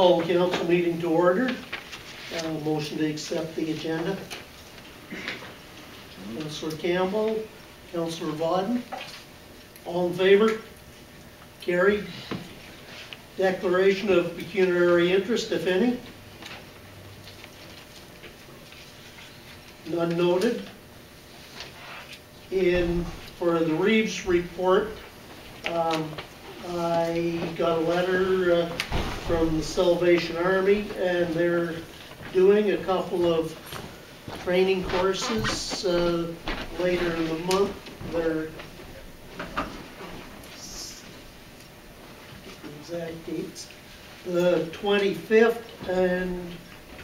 Call the council meeting to order. Uh, Motion to accept the agenda. Councillor Campbell, Councillor Vaughn, all in favor? Carried. Declaration of pecuniary interest, if any. None noted. In, for the Reeves report, um, I got a letter uh, from the Salvation Army, and they're doing a couple of training courses uh, later in the month. They're exact dates, the 25th and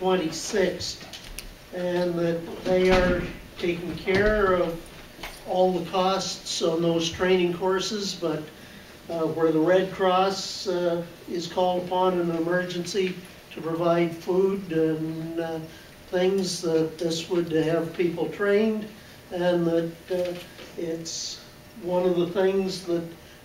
26th. And that they are taking care of all the costs on those training courses, but where the Red Cross uh, is called upon in an emergency to provide food and uh, things, that this would have people trained, and that uh, it's one of the things that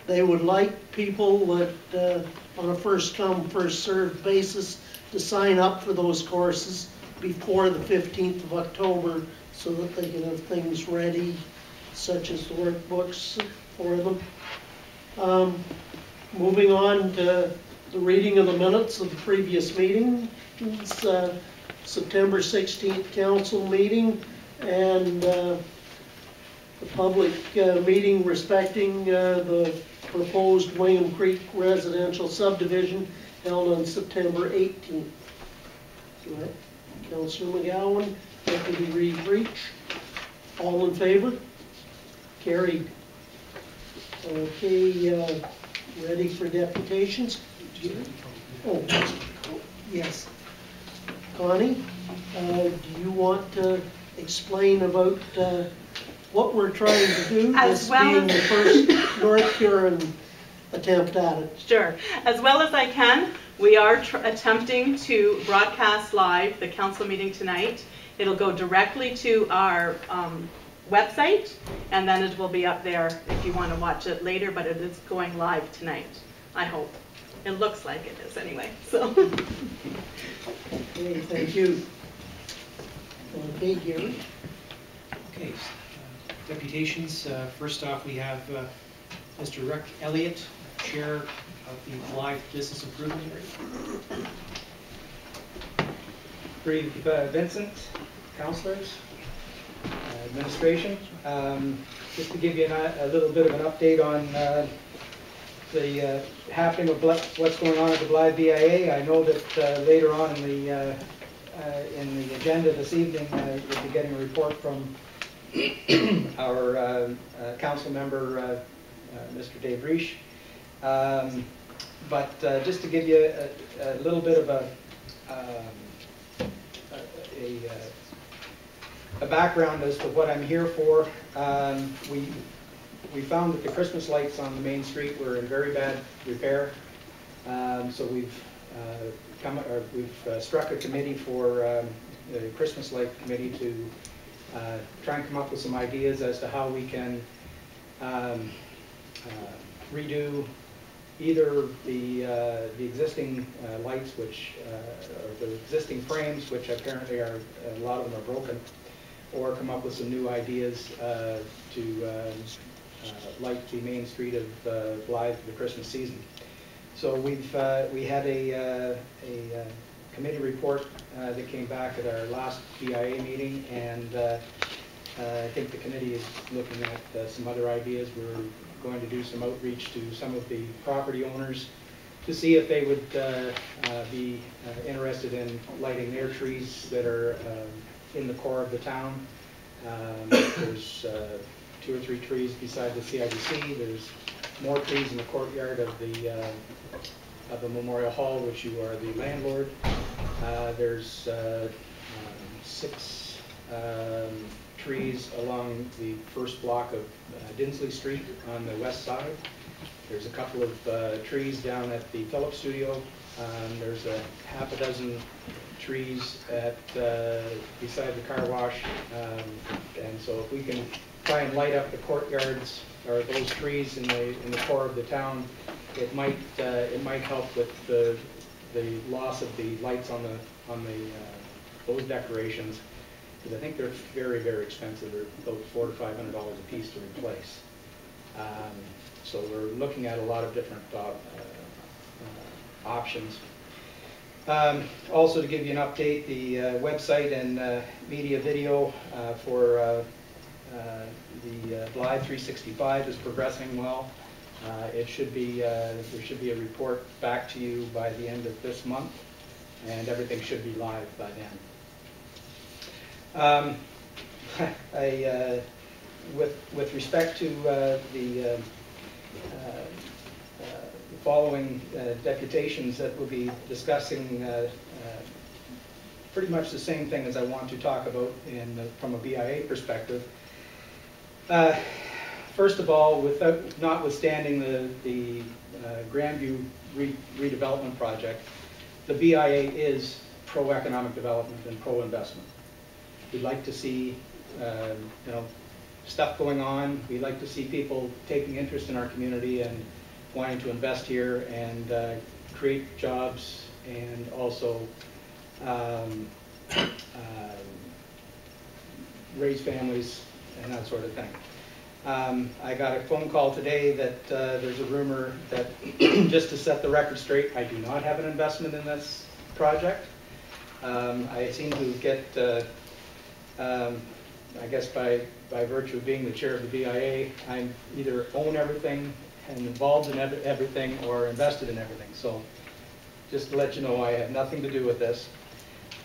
they would like people that, uh, on a first-come, first-served basis, to sign up for those courses before the 15th of October, so that they can have things ready, such as the workbooks for them. Um, Moving on to the reading of the minutes of the previous meeting. Uh, September 16th council meeting and uh, the public uh, meeting respecting uh, the proposed William Creek residential subdivision held on September 18th. Go. Councilor McGowan, Deputy Reeve Breach, all in favor? Carried. Okay, uh, ready for deputations? Oh, yes. Connie, uh, do you want to explain about uh, what we're trying to do? As This well being as- the first North Huron attempt at it. Sure. As well as I can, we are tr- attempting to broadcast live the council meeting tonight. It'll go directly to our um, website, and then it will be up there if you want to watch it later, but it is going live tonight, I hope. It looks like it is anyway, so. Okay, thank you. Okay, Gary? Okay, uh, deputations, uh, first off, we have uh, Mr. Rick Elliott, Chair of the Blythe Business Improvement Area. Reeve uh, Vincent, counselors, administration. Um, Just to give you an- a little bit of an update on uh, the uh, happening of Bly- what's going on at the Blythe BIA. I know that uh, later on in the, uh, uh, in the agenda this evening, uh, you'll be getting a report from our uh, uh, council member, uh, uh, Mr. Dave Reich. Um, But uh, just to give you a a little bit of a, um, a, a, uh, a background as to what I'm here for. Um, We, we found that the Christmas lights on the main street were in very bad repair. Um, So we've uh, come, or we've uh, struck a committee for, um, the Christmas light committee to uh, try and come up with some ideas as to how we can um, uh, redo either the, uh, the existing uh, lights, which, uh, or the existing frames, which apparently are, a lot of them are broken, or come up with some new ideas uh, to um, uh, light the main street of uh, Blythe for the Christmas season. So we've, uh, we had a, uh, a uh, committee report uh, that came back at our last BIA meeting, and uh, uh, I think the committee is looking at uh, some other ideas. We're going to do some outreach to some of the property owners to see if they would uh, uh, be uh, interested in lighting their trees that are um, in the core of the town. Um, There's uh, two or three trees beside the CIBC. There's more trees in the courtyard of the, uh, of the Memorial Hall, which you are the landlord. Uh, There's uh, um, six um, trees along the first block of uh, Dinsley Street on the west side. There's a couple of uh, trees down at the Phillips Studio. Um, There's a half a dozen trees at, uh, beside the car wash. Um, And so if we can try and light up the courtyards or those trees in the, in the core of the town, it might, uh, it might help with the the loss of the lights on the, on the, uh, those decorations, because I think they're very, very expensive, they're about four to five hundred dollars a piece to replace. Um, So we're looking at a lot of different uh, uh, options. Um, Also, to give you an update, the uh, website and uh, media video uh, for uh, uh, the uh, Blythe 365 is progressing well. It should be, there should be a report back to you by the end of this month, and everything should be live by then. Um, I, with, with respect to the uh, uh, uh, the following uh, deputations that we'll be discussing, uh, uh, pretty much the same thing as I want to talk about in, the- from a BIA perspective. Uh, First of all, without, notwithstanding the, the uh, Grandview re- redevelopment project, the BIA is pro-economic development and pro-investment. We'd like to see, um, you know, stuff going on. We'd like to see people taking interest in our community and wanting to invest here and uh, create jobs and also um, um, raise families and that sort of thing. Um, I got a phone call today that uh, there's a rumor that, just to set the record straight, I do not have an investment in this project. Um, I seem to get, uh, um, I guess by, by virtue of being the chair of the BIA, I either own everything and involved in ev- everything or invested in everything. So just to let you know, I have nothing to do with this.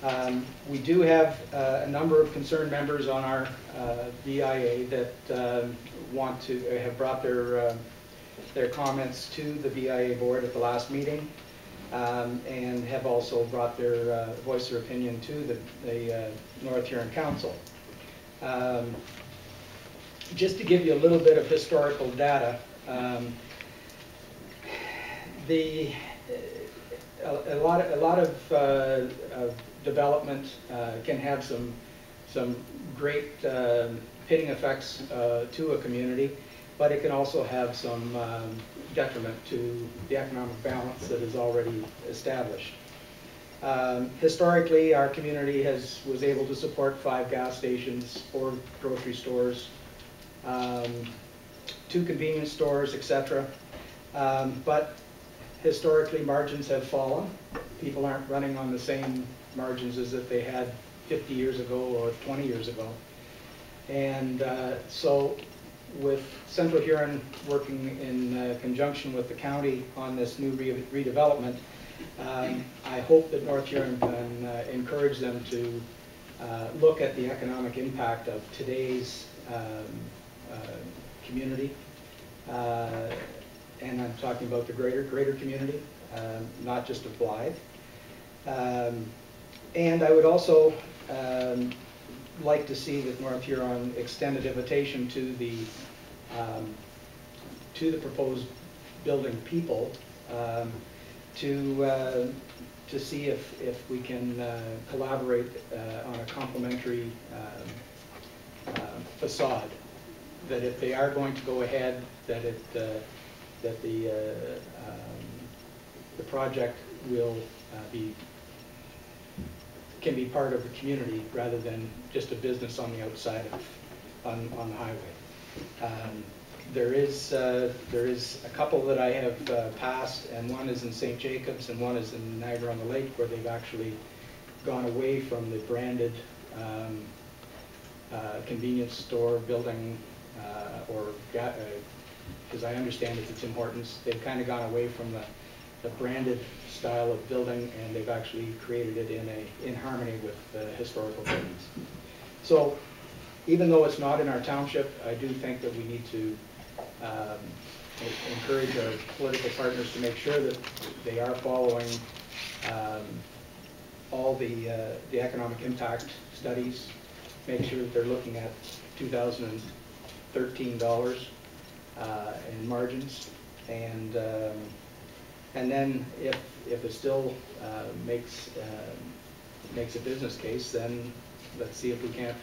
Um, We do have uh, a number of concerned members on our uh, that um, want to, uh, have brought their, uh, their comments to the BIA board at the last meeting, um, and have also brought their, uh, voice their opinion to the, the uh, North Huron Council. Um, Just to give you a little bit of historical data, um, the, a a lot, a lot of, uh, of development uh, can have some, some great um, pitting effects uh, to a community, but it can also have some um, detriment to the economic balance that is already established. Um, Historically, our community has, was able to support five gas stations, four grocery stores, um, two convenience stores, etc. Um, But historically, margins have fallen. People aren't running on the same margins as if they had 50 years ago or 20 years ago. And uh, so with Central Huron working in uh, conjunction with the county on this new re- redevelopment, um, I hope that North Huron can uh, encourage them to uh, look at the economic impact of today's um, uh, community. Uh, And I'm talking about the greater, greater community, um, not just of Blythe. Um, And I would also um, like to see that North Huron extend an invitation to the, um, to the proposed building people um, to, uh, to see if, if we can uh, collaborate uh, on a complementary um, uh, facade. That if they are going to go ahead, that it, uh, that the, uh, um, the project will uh, be can be part of the community rather than just a business on the outside of, on, on the highway. Um, There is, uh, there is a couple that I have uh, passed, and one is in St. Jacobs and one is in Niagara-on-the-Lake, where they've actually gone away from the branded um, uh, convenience store building, or, because I understand it's Tim Hortons, they've kind of gone away from the the branded style of building, and they've actually created it in a, in harmony with the historical buildings. So even though it's not in our township, I do think that we need to um, encourage our political partners to make sure that they are following um, all the, uh, the economic impact studies, make sure that they're looking at 2013 dollars uh, in margins, and um, and then if, if it still uh, makes, um, makes a business case, then let's see if we can't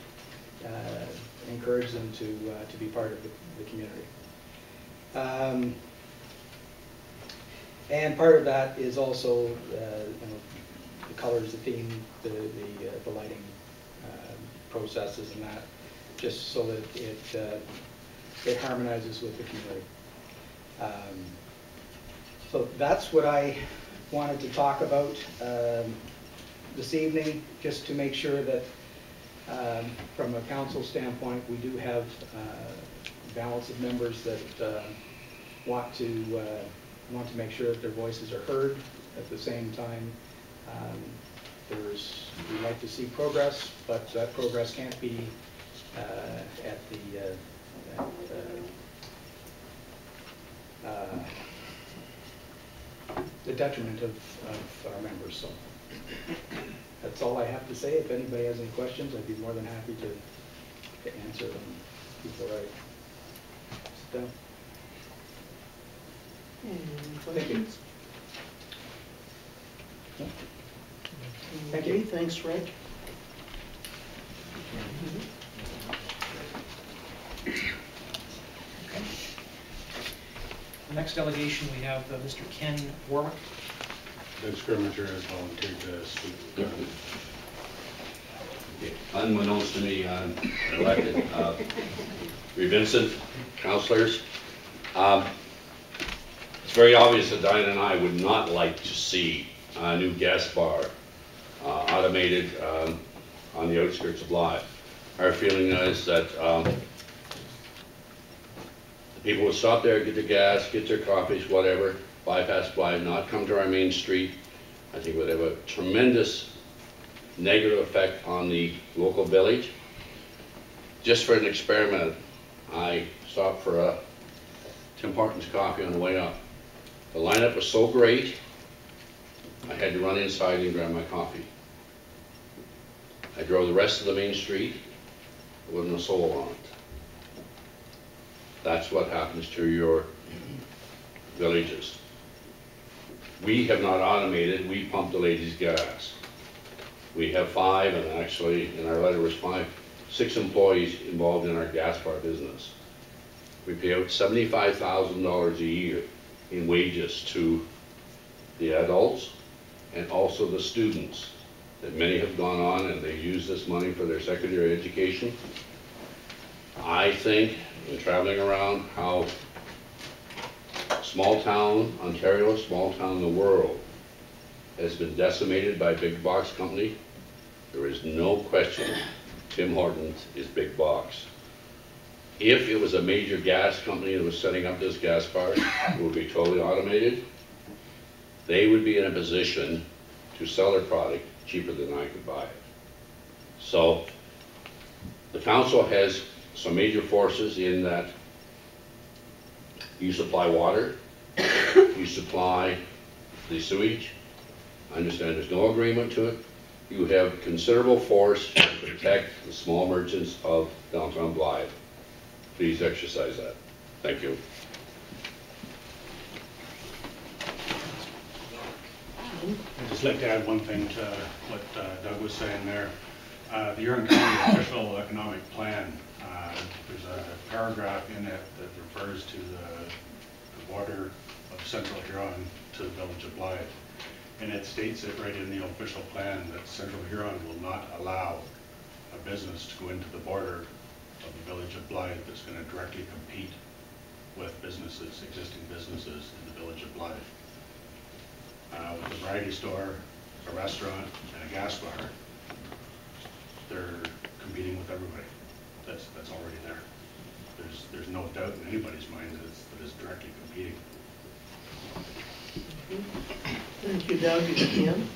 uh, encourage them to, uh, to be part of the, the community. Um, And part of that is also, uh, you know, the colors, the theme, the, the, uh, the lighting processes and that, just so that it, uh, it harmonizes with the community. Um, So that's what I wanted to talk about um, this evening, just to make sure that um, from a council standpoint, we do have uh, balance of members that uh, want to, uh, want to make sure that their voices are heard. At the same time, um, there's, we like to see progress, but that progress can't be uh, at the, uh, the detriment of, of our members, so. That's all I have to say. If anybody has any questions, I'd be more than happy to, to answer them before I sit down. Thank you. Thank you. Okay, Thanks, Rick. Okay. The next delegation, we have uh, Mr. Ken Warwick. The scrimmagers has volunteered to speak. Okay, Unbeknownst to me, I'm elected. Uh, Reeve Vincent, counselors. Um, It's very obvious that Diane and I would not like to see a new gas bar uh, automated um, on the outskirts of Blythe. Our feeling is that um, the people would stop there, get their gas, get their coffees, whatever, bypass Blythe, not come to our main street. I think it would have a tremendous negative effect on the local village. Just for an experiment, I stopped for a Tim Hortons coffee on the way up. The lineup was so great, I had to run inside and grab my coffee. I drove the rest of the main street, there wasn't a soul on it. That's what happens to your villages. We have not automated, we pump the ladies' gas. We have five, and actually, in our letter was five, six employees involved in our gas bar business. We pay out seventy-five thousand dollars a year in wages to the adults and also the students, that many have gone on and they use this money for their secondary education. I think, in traveling around, how small town Ontario, small town in the world, has been decimated by big box company. There is no question Tim Hortons is big box. If it was a major gas company that was setting up this gas bar, it would be totally automated. They would be in a position to sell their product cheaper than I could buy it. So the council has some major forces in that you supply water, you supply the sewage, I understand there's no agreement to it. You have considerable force to protect the small merchants of downtown Blythe. Please exercise that. Thank you. I'd just like to add one thing to what uh, Doug was saying there. Uh, The Huron County Official Economic Plan, there's a paragraph in it that refers to the the of Central Huron to the village of Blythe. And it states it right in the official plan that Central Huron will not allow a business to go into the border of the village of Blythe that's going to directly compete with businesses, existing businesses in the village of Blythe uh, with a variety store, a restaurant, and a gas bar, they're competing with everybody. That's, that's already there. There's, there's no doubt in anybody's mind that it's, that it's directly competing. Thank you, Doug, again.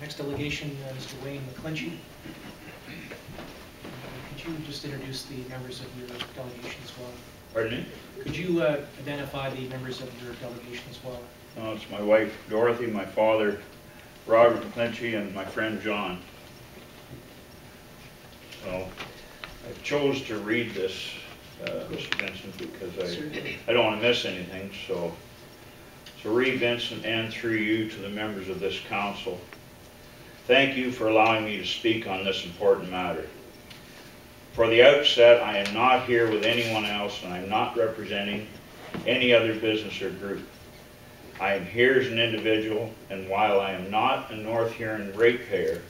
Next delegation, uh, Mr. Wayne McClinchy. Uh, Could you just introduce the members of your delegation as well? Pardon me? Could you uh, identify the members of your delegation as well? No, it's my wife Dorothy, my father Robert McClinchy, and my friend John. So I chose to Reeve this, uh, Mr. Vincent, because I, I don't want to miss anything, so. So read Vincent and through you to the members of this council. Thank you for allowing me to speak on this important matter. For the outset, I am not here with anyone else, and I'm not representing any other business or group. I am here as an individual, and while I am not a North Huron ratepayer,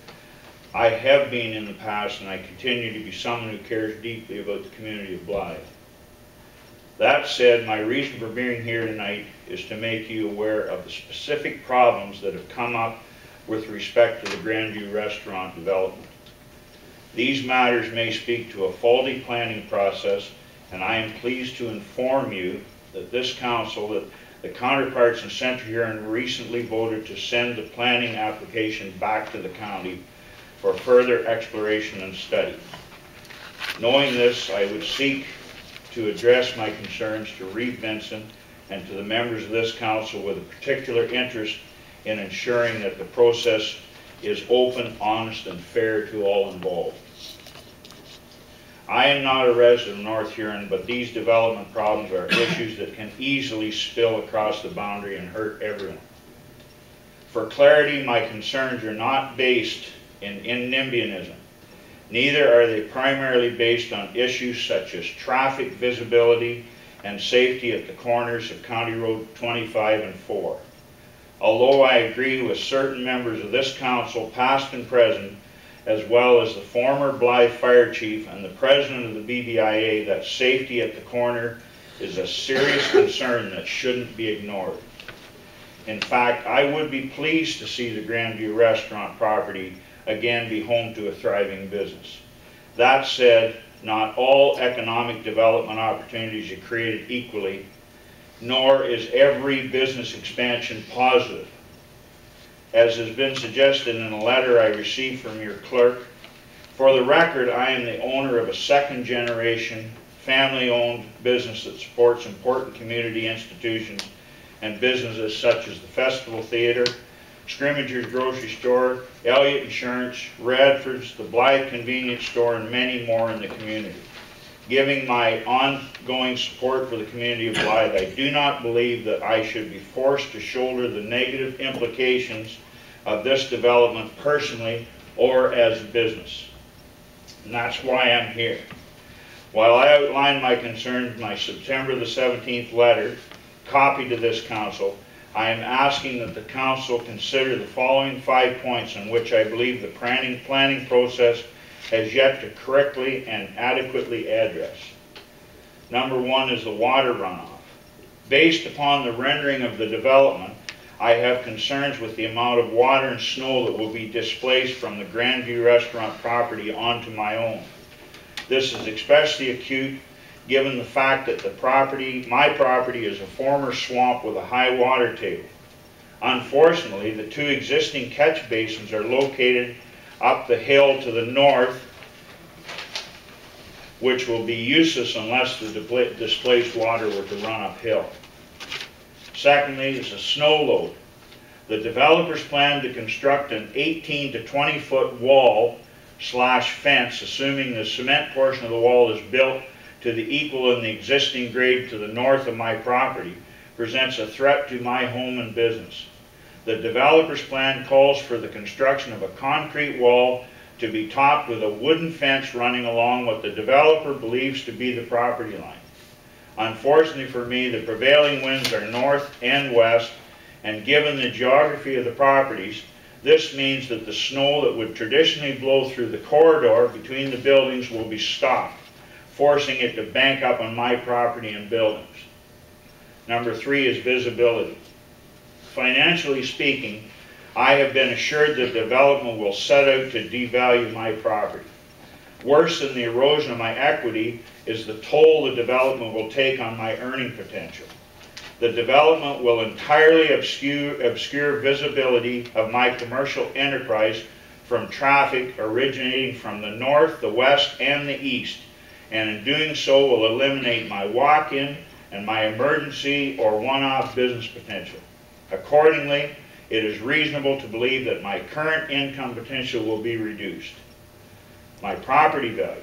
I have been in the past and I continue to be someone who cares deeply about the community of Blythe. That said, my reason for being here tonight is to make you aware of the specific problems that have come up with respect to the Grandview Restaurant development. These matters may speak to a faulty planning process, and I am pleased to inform you that this council, that the counterparts in Central Huron recently voted to send the planning application back to the county for further exploration and study. Knowing this, I would seek to address my concerns to Reeve Vincent and to the members of this council with a particular interest in ensuring that the process is open, honest, and fair to all involved. I am not a resident of North Huron, but these development problems are issues that can easily spill across the boundary and hurt everyone. For clarity, my concerns are not based in, in NIMBYism. Neither are they primarily based on issues such as traffic visibility and safety at the corners of County Road 25 and 4. Although I agree with certain members of this council, past and present, as well as the former Blythe Fire Chief and the President of the BBIA, that safety at the corner is a serious concern that shouldn't be ignored. In fact, I would be pleased to see the Grandview Restaurant property again be home to a thriving business. That said, not all economic development opportunities are created equally, nor is every business expansion positive. As has been suggested in a letter I received from your clerk, for the record, I am the owner of a second generation, family-owned business that supports important community institutions and businesses such as the Festival Theater, Scrimmager's Grocery Store, Elliott Insurance, Radford's, the Blythe Convenience Store, and many more in the community. Giving my ongoing support for the community of Blythe, I do not believe that I should be forced to shoulder the negative implications of this development personally or as a business. And that's why I'm here. While I outlined my concerns in my September the 17th letter, copied to this council, I am asking that the council consider the following five points in which I believe the planning, planning process has yet to correctly and adequately address. Number one is the water runoff. Based upon the rendering of the development, I have concerns with the amount of water and snow that will be displaced from the Grandview Restaurant property onto my own. This is especially acute given the fact that the property, my property is a former swamp with a high water table. Unfortunately, the two existing catch basins are located up the hill to the north, which will be useless unless the displaced water were to run uphill. Secondly, is a snow load. The developers plan to construct an 18 to 20 foot wall slash fence, assuming the cement portion of the wall is built to the equal in the existing grade to the north of my property, presents a threat to my home and business. The developer's plan calls for the construction of a concrete wall to be topped with a wooden fence running along what the developer believes to be the property line. Unfortunately for me, the prevailing winds are north and west, and given the geography of the properties, this means that the snow that would traditionally blow through the corridor between the buildings will be stopped, forcing it to bank up on my property and buildings. Number three is visibility. Financially speaking, I have been assured that development will set out to devalue my property. Worse than the erosion of my equity is the toll the development will take on my earning potential. The development will entirely obscure, obscure visibility of my commercial enterprise from traffic originating from the north, the west, and the east, and in doing so will eliminate my walk-in and my emergency or one-off business potential. Accordingly, it is reasonable to believe that my current income potential will be reduced. My property value.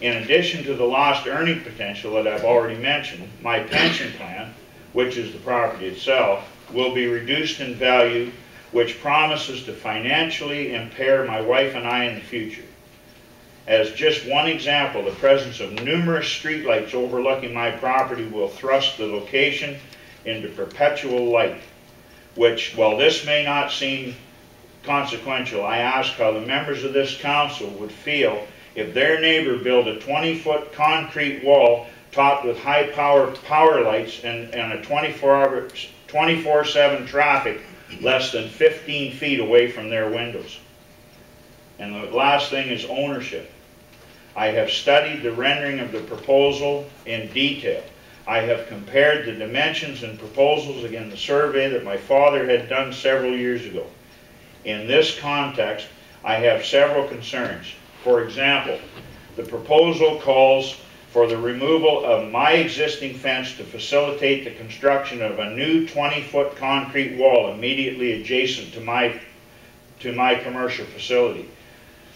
In addition to the lost earning potential that I've already mentioned, my pension plan, which is the property itself, will be reduced in value, which promises to financially impair my wife and I in the future. As just one example, the presence of numerous streetlights overlooking my property will thrust the location into perpetual light, which, while this may not seem consequential, I ask how the members of this council would feel if their neighbor built a 20-foot concrete wall topped with high-power power lights and, and a 24-hour, 24/7 traffic less than 15 feet away from their windows. And the last thing is ownership. I have studied the rendering of the proposal in detail. I have compared the dimensions and proposals against the survey that my father had done several years ago. In this context, I have several concerns. For example, the proposal calls for the removal of my existing fence to facilitate the construction of a new 20-foot concrete wall immediately adjacent to my, to my commercial facility.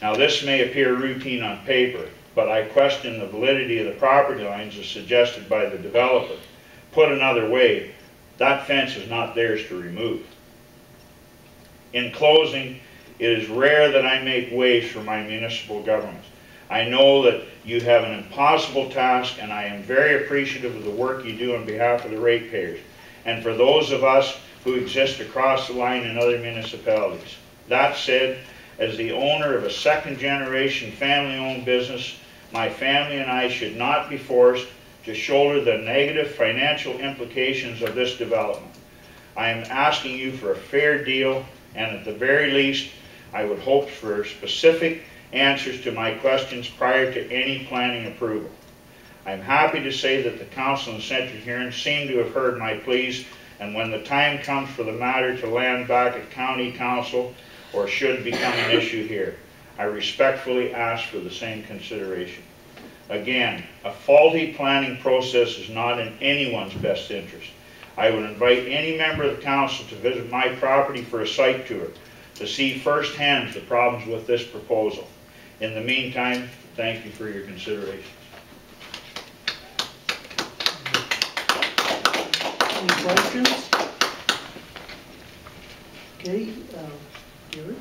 Now, this may appear routine on paper, but I question the validity of the property lines as suggested by the developer. Put another way, that fence is not theirs to remove. In closing, it is rare that I make waves for my municipal government. I know that you have an impossible task, and I am very appreciative of the work you do on behalf of the ratepayers, and for those of us who exist across the line in other municipalities. That said, as the owner of a second-generation family-owned business, my family and I should not be forced to shoulder the negative financial implications of this development. I am asking you for a fair deal, and at the very least, I would hope for specific answers to my questions prior to any planning approval. I'm happy to say that the council and Central Huron seem to have heard my pleas, and when the time comes for the matter to land back at county council, or should become an issue here, I respectfully ask for the same consideration. Again, a faulty planning process is not in anyone's best interest. I would invite any member of the council to visit my property for a site tour to see firsthand the problems with this proposal. In the meantime, thank you for your consideration. Any questions? Okay, uh, Gary?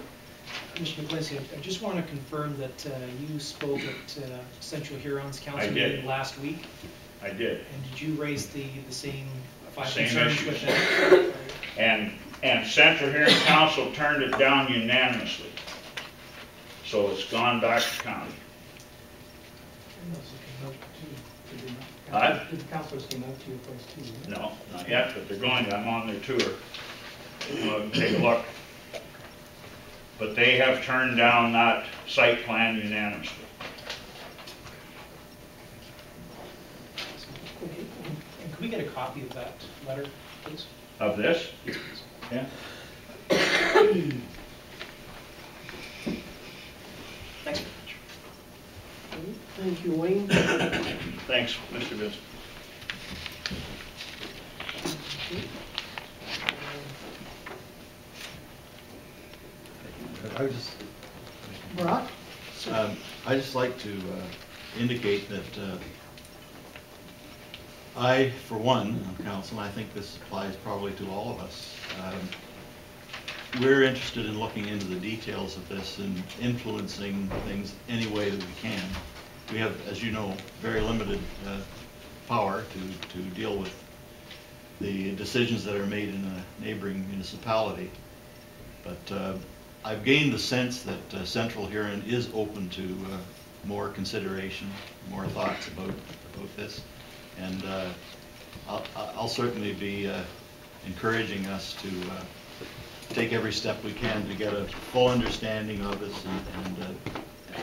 Commissioner Quincy, I just want to confirm that uh, you spoke at uh, Central Huron's I council did. meeting last week, I did. and did you raise the, the same five Same concerns with them? And, and Central Huron Council turned it down unanimously. So it's gone back to county. Did the councilors came out to you first too? No, not yet, but they're going, I'm on their tour. Take a look. But they have turned down that site plan unanimously. Okay, And could we get a copy of that letter, please? Of this? Yeah. Thanks very much. Thank you, Wayne. Thanks, Mr. Vincent. I would just, Brock? um, I'd just like to uh, indicate that uh, I, for one, on council, and I think this applies probably to all of us, um, we're interested in looking into the details of this and influencing things any way that we can. We have, as you know, very limited uh, power to, to deal with the decisions that are made in a neighboring municipality. But uh, I've gained the sense that uh, Central Huron is open to uh, more consideration, more thoughts about, about this. And uh, I'll, I'll certainly be uh, encouraging us to uh, take every step we can to get a full understanding of this and, and, uh,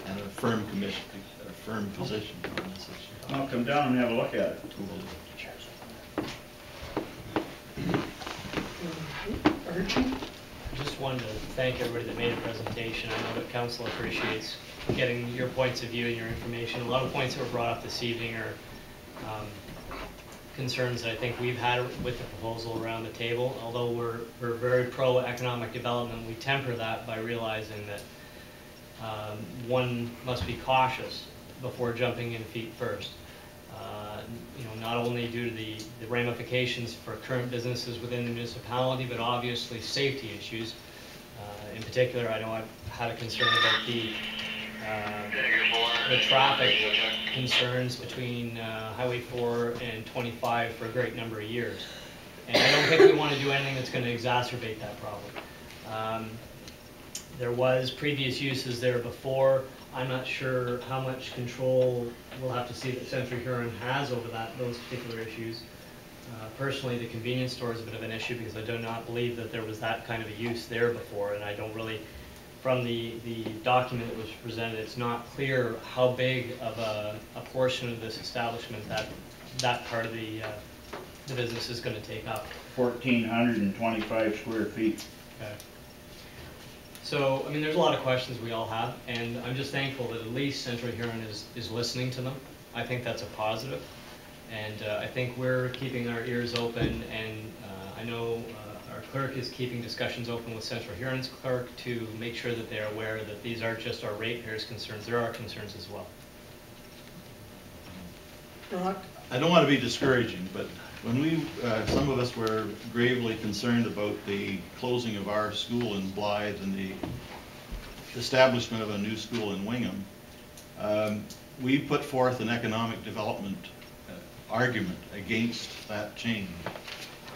and a firm commission, a firm position on this issue. I'll come down and have a look at it. Archie? Wanted to thank everybody that made a presentation. I know that council appreciates getting your points of view and your information. A lot of points that were brought up this evening are um, concerns that I think we've had with the proposal around the table. Although we're, we're very pro-economic development, we temper that by realizing that um, one must be cautious before jumping in feet first. Uh, You know, not only due to the the ramifications for current businesses within the municipality, but obviously safety issues. Uh, In particular, I know I've had a concern about the um, the traffic concerns between uh, Highway 4 and 25 for a great number of years. And I don't think we want to do anything that's going to exacerbate that problem. Um, There was previous uses there before. I'm not sure how much control we'll have to see that Central Huron has over that, those particular issues. Uh, Personally, the convenience store is a bit of an issue because I do not believe that there was that kind of a use there before, and I don't really, from the, the document that was presented, it's not clear how big of a, a portion of this establishment that, that part of the, uh, the business is gonna take up. Fourteen hundred and twenty-five square feet. Okay. So, I mean, there's a lot of questions we all have, and I'm just thankful that at least Central Huron is, is listening to them. I think that's a positive, and uh, I think we're keeping our ears open, and uh, I know uh, our clerk is keeping discussions open with Central Huron's clerk to make sure that they're aware that these aren't just our ratepayers' concerns, there are concerns as well. Brock? I don't want to be discouraging, but when we, uh, some of us were gravely concerned about the closing of our school in Blythe and the establishment of a new school in Wingham, um, we put forth an economic development argument against that change.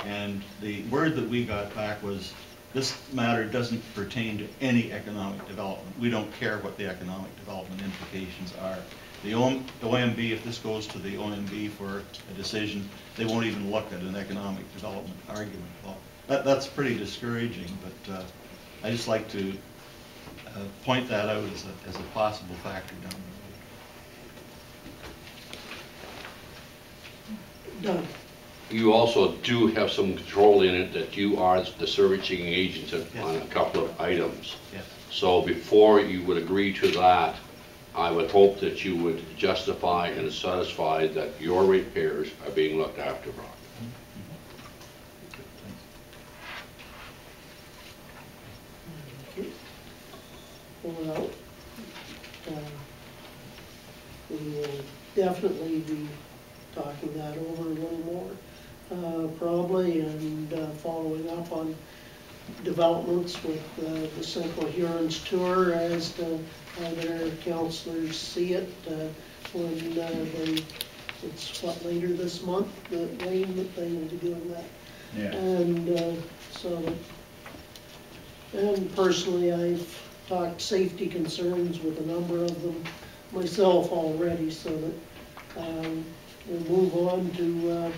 And the word that we got back was, this matter doesn't pertain to any economic development. We don't care what the economic development implications are. The OMB, if this goes to the OMB for a decision, they won't even look at an economic development argument. Well, that, that's pretty discouraging, but uh, I just like to uh, point that out as a, as a possible factor down the You also do have some control in it that you are the servicing agent on a couple of items. Yes. So before you would agree to that, I would hope that you would justify and satisfy that your repairs are being looked after, Brock. Okay. Pull it out. Uh, We will definitely be talking that over a little more, uh, probably, and uh, following up on developments with uh, the Central Hurons tour as to how their counselors see it, uh, when uh, they, it's what, later this month, that Wayne, that they will be doing that. Yeah. And uh, so, and personally, I've talked safety concerns with a number of them myself already, so that um, we'll move on to uh,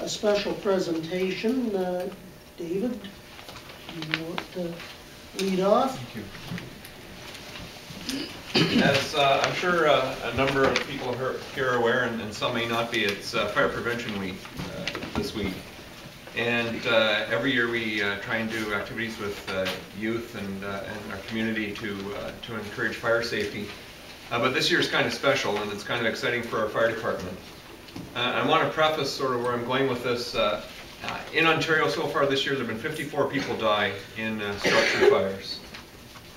a special presentation. Uh, David, you want to lead off? Thank you. As uh, I'm sure uh, a number of people here are aware, and and some may not be, it's uh, Fire Prevention Week uh, this week. And every year we try and do activities with youth and and our community to to encourage fire safety. Uh, But this year is kind of special, and it's kind of exciting for our fire department. Uh, I want to preface sort of where I'm going with this. uh, uh, In Ontario so far this year, there have been 54 people die in uh, structure fires.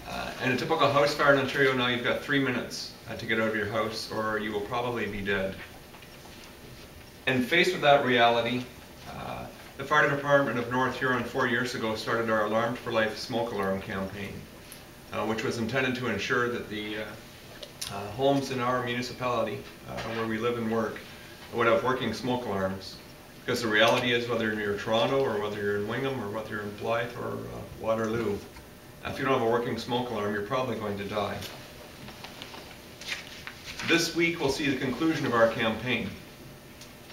Uh, And a typical house fire in Ontario now, you've got three minutes to get out of your house, or you will probably be dead. And faced with that reality, the fire department of North Huron four years ago started our Alarmed for Life smoke alarm campaign, which was intended to ensure that the homes in our municipality, uh, where we live and work, would have working smoke alarms. Because the reality is, whether you're near Toronto, or whether you're in Wingham, or whether you're in Blythe, or uh, Waterloo, if you don't have a working smoke alarm, you're probably going to die. This week, we'll see the conclusion of our campaign.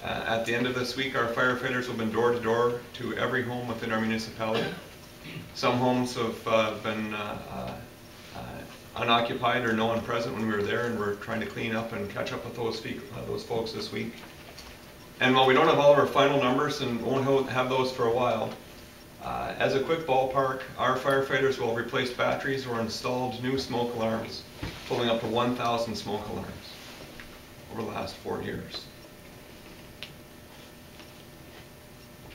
Uh, At the end of this week, our firefighters will have been door to door to every home within our municipality. Some homes have uh, been uh, uh, uh, unoccupied or no one present when we were there, and we're trying to clean up and catch up with those uh, those folks this week. And while we don't have all of our final numbers and won't have those for a while, uh, As a quick ballpark, our firefighters will have replaced batteries or installed new smoke alarms, totaling up to 1,000 smoke alarms over the last four years.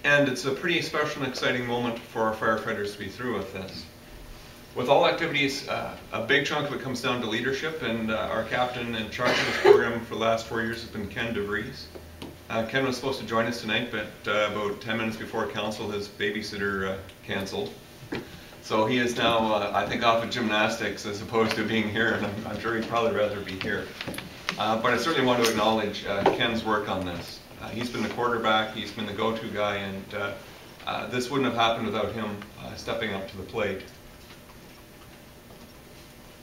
And it's a pretty special and exciting moment for our firefighters to be through with this. With all activities, uh, a big chunk of it comes down to leadership, and uh, our captain in charge of this program for the last four years has been Ken DeVries. Uh, Ken was supposed to join us tonight, but uh, about 10 minutes before council, his babysitter uh, canceled. So he is now, uh, I think, off of gymnastics as opposed to being here, and I'm, I'm sure he'd probably rather be here. But I certainly want to acknowledge Ken's work on this. He's been the quarterback, he's been the go-to guy, and this wouldn't have happened without him stepping up to the plate.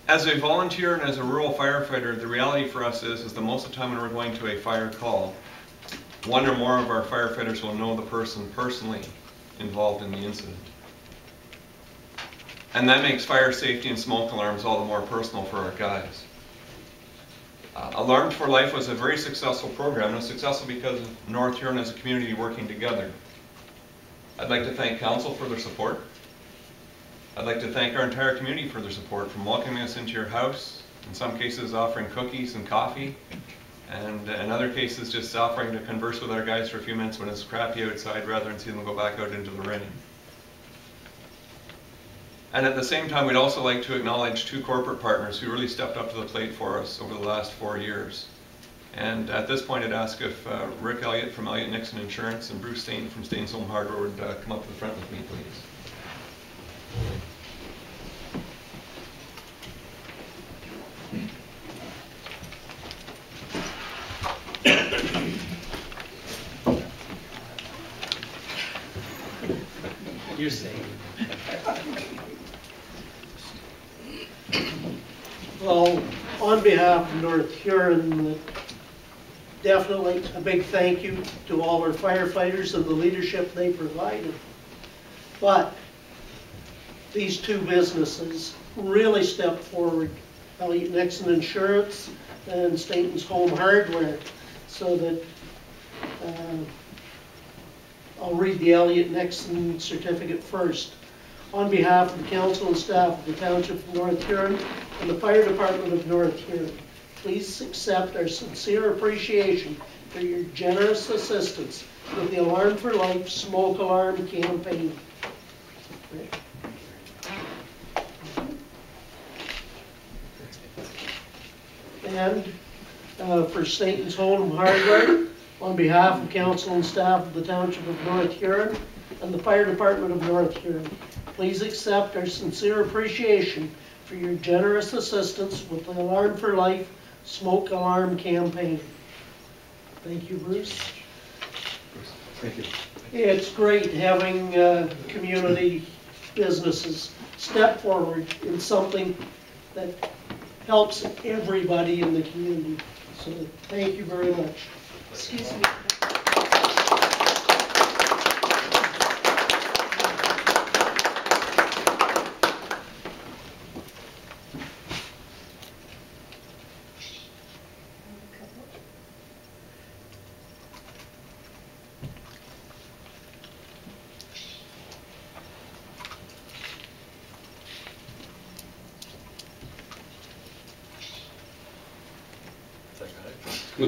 As a volunteer and as a rural firefighter, the reality for us is, is that most of the time when we're going to a fire call, one or more of our firefighters will know the person personally involved in the incident. And that makes fire safety and smoke alarms all the more personal for our guys. Uh, Alarmed for Life was a very successful program. Was successful because North Huron as a community working together. I'd like to thank council for their support. I'd like to thank our entire community for their support, from welcoming us into your house, in some cases offering cookies and coffee, and in other cases just offering to converse with our guys for a few minutes when it's crappy outside rather than see them go back out into the rain. And at the same time, we'd also like to acknowledge two corporate partners who really stepped up to the plate for us over the last four years. And at this point, I'd ask if uh, Rick Elliott from Elliott Nixon Insurance and Bruce Stain from Staines Home Hardware would uh, come up to the front with me, please. You're safe. Well, on behalf of North Huron, definitely a big thank you to all our firefighters and the leadership they provided. But these two businesses really stepped forward, Elliot Nixon Insurance and Stanton's Home Hardware, so that, uh, I'll read the Elliot Nixon certificate first. On behalf of the council and staff of the Township of North Huron and the Fire Department of North Huron, please accept our sincere appreciation for your generous assistance with the Alarm for Life Smoke Alarm Campaign. And uh, for Stanton's Home Hardware, on behalf of council and staff of the Township of North Huron and the Fire Department of North Huron, please accept our sincere appreciation for your generous assistance with the Alarm for Life Smoke Alarm Campaign. Thank you, Bruce. Thank you. It's great having uh, community businesses step forward in something that helps everybody in the community. So thank you very much. Excuse me.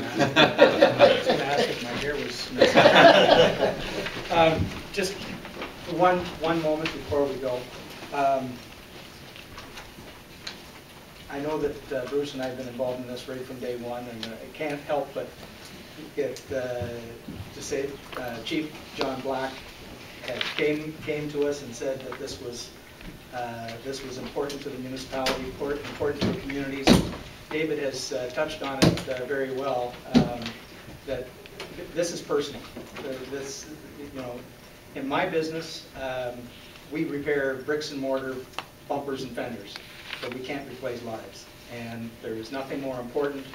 Was gonna ask if my hair was. Um, Just one, one moment before we go. Um, I know that uh, Bruce and I have been involved in this right from day one, and uh, I can't help but get, uh, to say, uh, Chief John Black came, came to us and said that this was, uh, this was important to the municipality, important to the communities. David has uh, touched on it uh, very well, um, that this is personal. This, you know, in my business, um, we repair bricks and mortar bumpers and fenders, but we can't replace lives. And there is nothing more important.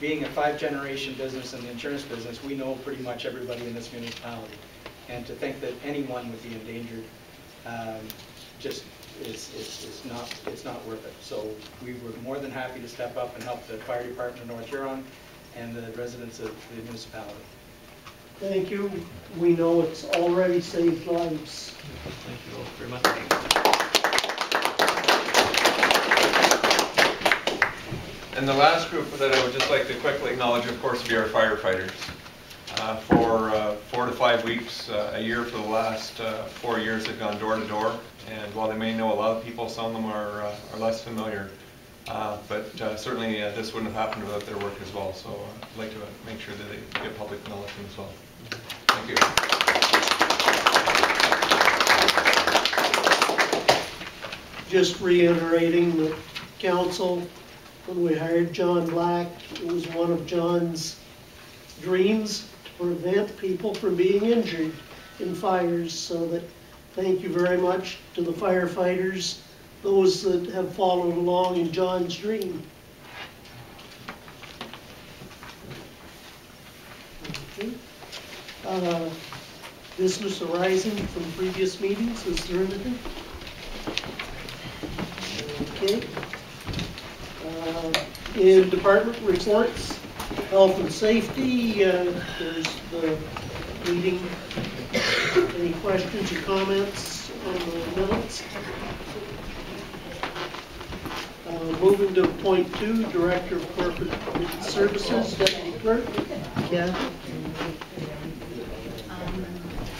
Being a five-generation business in the insurance business, we know pretty much everybody in this municipality. And to think that anyone would be endangered, um, just is, is, is not, it's not worth it. So we were more than happy to step up and help the fire department of North Huron and the residents of the municipality. Thank you. We know it's already saved lives. Thank you all very much. And the last group that I would just like to quickly acknowledge, of course, would be our firefighters. Uh, For uh, four to five weeks, uh, a year for the last four years, they've gone door to door. And while they may know a lot of people, some of them are are less familiar. But certainly, this wouldn't have happened without their work as well. So I'd like to make sure that they get public acknowledgement as well. Thank you. just reiterating that council, when we hired John Black, it was one of John's dreams prevent people from being injured in fires, so that, thank you very much to the firefighters, those that have followed along in John's dream. Okay. Uh, Business arising from previous meetings, is there anything? Okay. Uh, In department reports, health and safety, uh, there's the meeting. Any questions or comments on the minutes? Uh, Moving to point two, Director of Corporate Services, Deputy Clerk. Yeah. Um,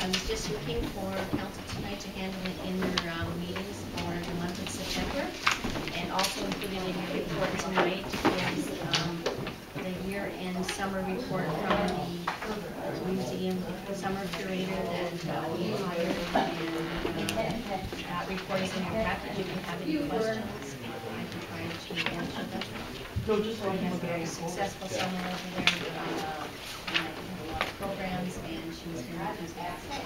I was just looking for council tonight to handle it in your um, meetings for the month of September. And also included in your report tonight is the year-end summer report from the museum summer curator that uh, we hired. And uh, that report is in your packet. If you have any questions, I can try to answer them. We had a very successful summer over there. uh, and I think a lot of programs, and she's very enthusiastic.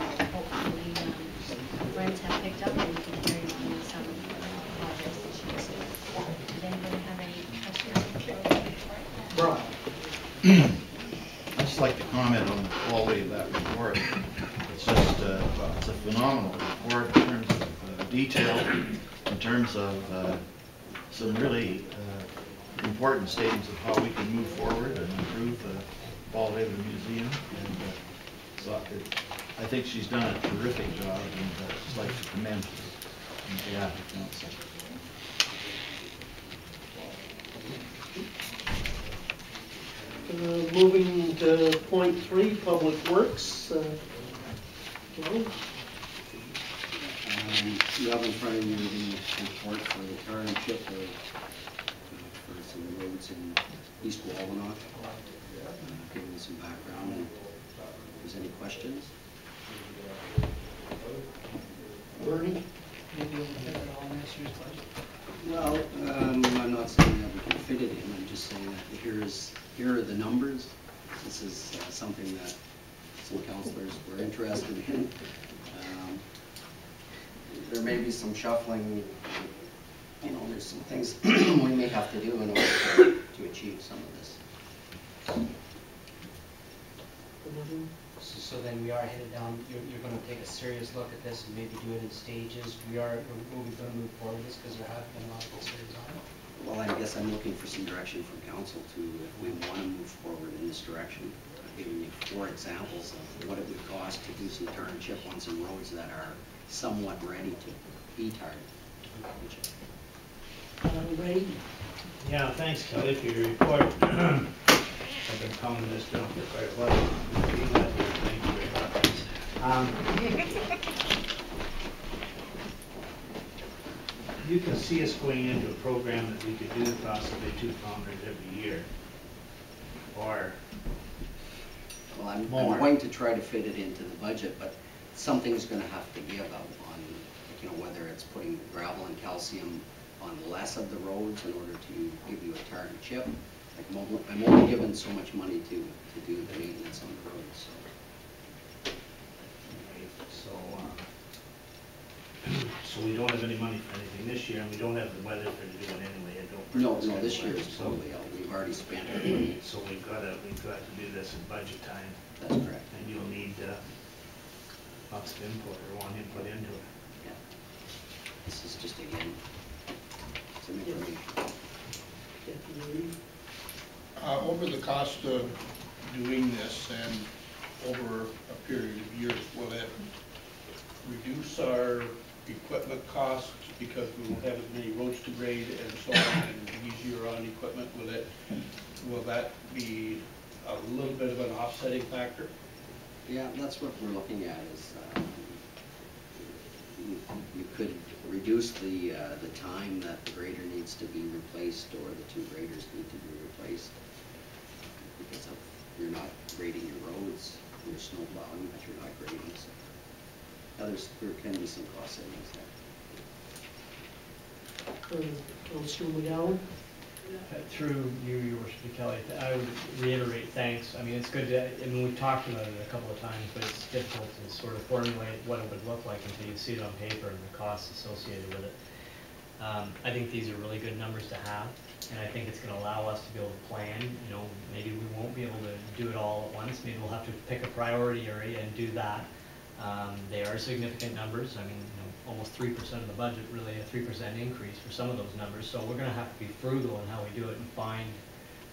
So hopefully, um, friends have picked up and we can carry on with some of the projects that she's doing. Does anybody have any questions? Brian? I'd just like to comment on the quality of that report. It's just, uh, it's a phenomenal report in terms of uh, detail, in terms of uh, some really uh, important statements of how we can move forward and improve the quality of the museum. And uh, so it- I think she's done a terrific job, and uh, I'd just like to commend her on council. Moving to point three, Public Works. uh, Um, You have in front of you the report for the tar and chip of, uh, for some roads in East Wawanosh. Uh, Giving some background, and if there's any questions? Bernie? Maybe we'll fit it all next year's budget. Well, um, I'm not saying that we can fit it in, I'm just saying that here is, here are the numbers. This is uh, something that some counselors were interested in. Um, There may be some shuffling, you know, there's some things we may have to do in order to to achieve some of this. So so then we are headed down, you're, you're gonna take a serious look at this and maybe do it in stages. We are, we're moving, gonna move forward with this because there have been a lot of concerns on it. Well, I guess I'm looking for some direction from council to, if we want to move forward in this direction. I've given you four examples of what it would cost to do some tar and chip on some roads that are somewhat ready to be tarred. Uh, Ray? Yeah, thanks Kelly for your report. I've been calling this down for quite a while. Thank you very much. Um, You can see us going into a program that we could do possibly two conferences every year. Or, Well, I'm, More. I'm going to try to fit it into the budget, but something's going to have to give out on, you know, whether it's putting gravel and calcium on less of the roads in order to give you a tar and chip. Like, I'm only- I'm only given so much money to, to do the maintenance on the roads, so. so, uh, so we don't have any money for anything this year, and we don't have the weather for to do it anyway, I don't. No, no, this year is so- totally out. We've already spent our money. So we've gotta, we've got to do this in budget time, That's correct. and you'll need, uh, lots of input or want input into it. Yeah. This is just again, some information. Deputy Uh, Over the cost of doing this and over a period of years, will it reduce our equipment costs because we won't have as many roads to grade and so on, and easier on equipment? Will it, will that be a little bit of an offsetting factor? Yeah, that's what we're looking at is, um, you you could reduce the, uh, the time that the grader needs to be replaced or the two graders need to be replaced. Because of, you're not grading your roads, you're snow plowing, but you're not grading, so. Yeah, there's, there can be some cost savings there. Uh, Councillor McGowan? Uh, Through you, your worship, Kelly, I would reiterate thanks. I mean, it's good to, I mean, we've talked about it a couple of times, but it's difficult to sort of formulate what it would look like until you see it on paper and the costs associated with it. Um, I think these are really good numbers to have, and I think it's gonna allow us to be able to plan, you know, maybe we won't be able to do it all at once, maybe we'll have to pick a priority area and do that. Um, they are significant numbers, I mean, you know, almost three percent of the budget, really a three percent increase for some of those numbers, so we're gonna have to be frugal in how we do it and find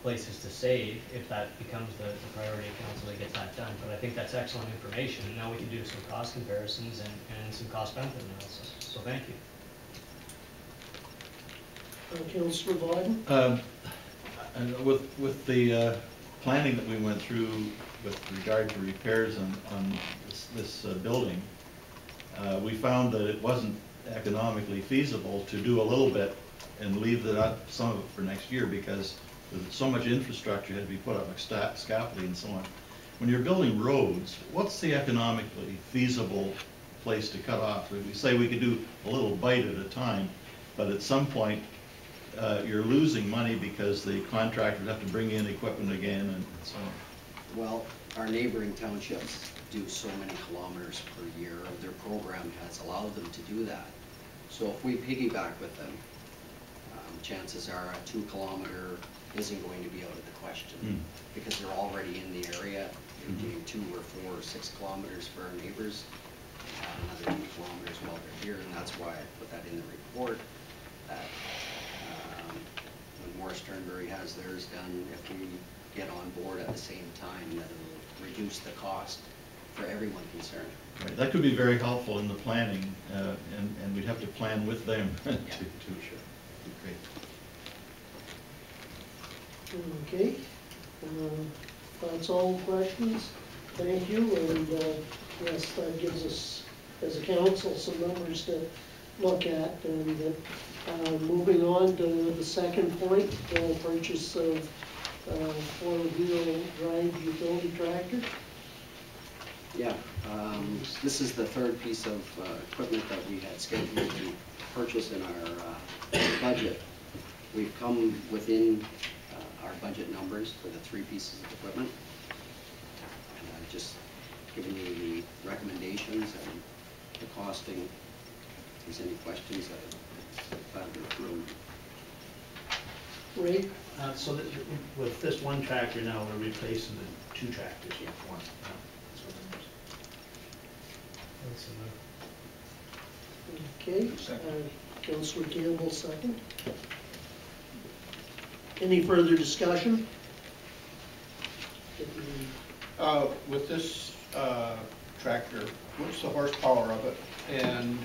places to save if that becomes the, the priority of council to get that done. But I think that's excellent information, and now we can do some cost comparisons and, and some cost benefit analysis, so thank you. Uh, Councillor Biden? Um, And with, with the uh, planning that we went through with regard to repairs on, on this, this uh, building, uh, we found that it wasn't economically feasible to do a little bit and leave the, uh, some of it for next year because so much infrastructure had to be put up, like scaffolding and so on. When you're building roads, what's the economically feasible place to cut off? We say we could do a little bite at a time, but at some point, uh, you're losing money because the contractors have to bring in equipment again and so on. Well, our neighboring townships do so many kilometers per year, their program has allowed them to do that. So if we piggyback with them, um, chances are a two kilometer isn't going to be out of the question. Hmm. Because they're already in the area, they're Mhm. doing two or four or six kilometers for our neighbors, add another two kilometers while they're here, and that's why I put that in the report. That, um, when Morris Turnberry has theirs done, if we get on board at the same time, that it'll reduce the cost for everyone concerned. Right, That could be very helpful in the planning, uh, and, and we'd have to plan with them to, to, Sure. great. Okay, um, that's all questions. Thank you, and, uh, yes, that gives us, as a council, some numbers to look at. And, uh, moving on to the second point, the purchase of, four-wheel drive utility tractor. Yeah, um, this is the third piece of uh, equipment that we had scheduled to purchase in our uh, budget. We've come within uh, our budget numbers for the three pieces of equipment. And I've just given you the recommendations and the costing. If there's any questions, I'd gladly through. Ray? Uh, so that, with this one tractor now, we're replacing the two tractors with one. uh, that's what it is. Okay, uh, Councillor Campbell, second. Any further discussion? If we- Uh, with this, uh, tractor, what's the horsepower of it? And,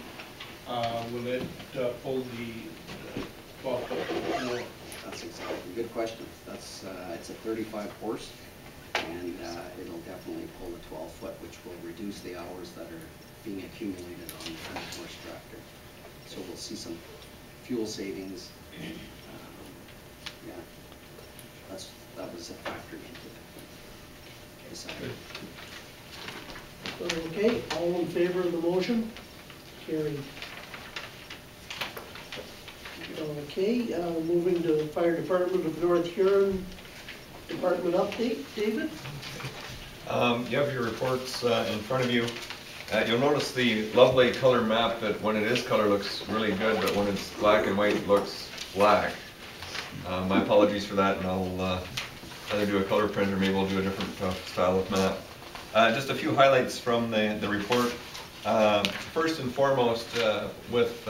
uh, will it, uh, pull the uh, twelve foot more? That's exactly, good question. That's, uh, it's a thirty-five horse, and, uh, it'll definitely pull the twelve foot, which will reduce the hours that are being accumulated on the ten horse tractor. So we'll see some fuel savings. Um, Yeah, that's, that was a factor into design. Okay, all in favor of the motion? Carried. Okay, uh, moving to the Fire Department of North Huron, Department update, David? Um, You have your reports uh, in front of you. Uh, You'll notice the lovely color map that when it is color looks really good, but when it's black and white looks black. Uh, My apologies for that, and I'll uh, either do a color print or maybe we'll do a different uh, style of map. Uh, Just a few highlights from the the report. Um, First and foremost, with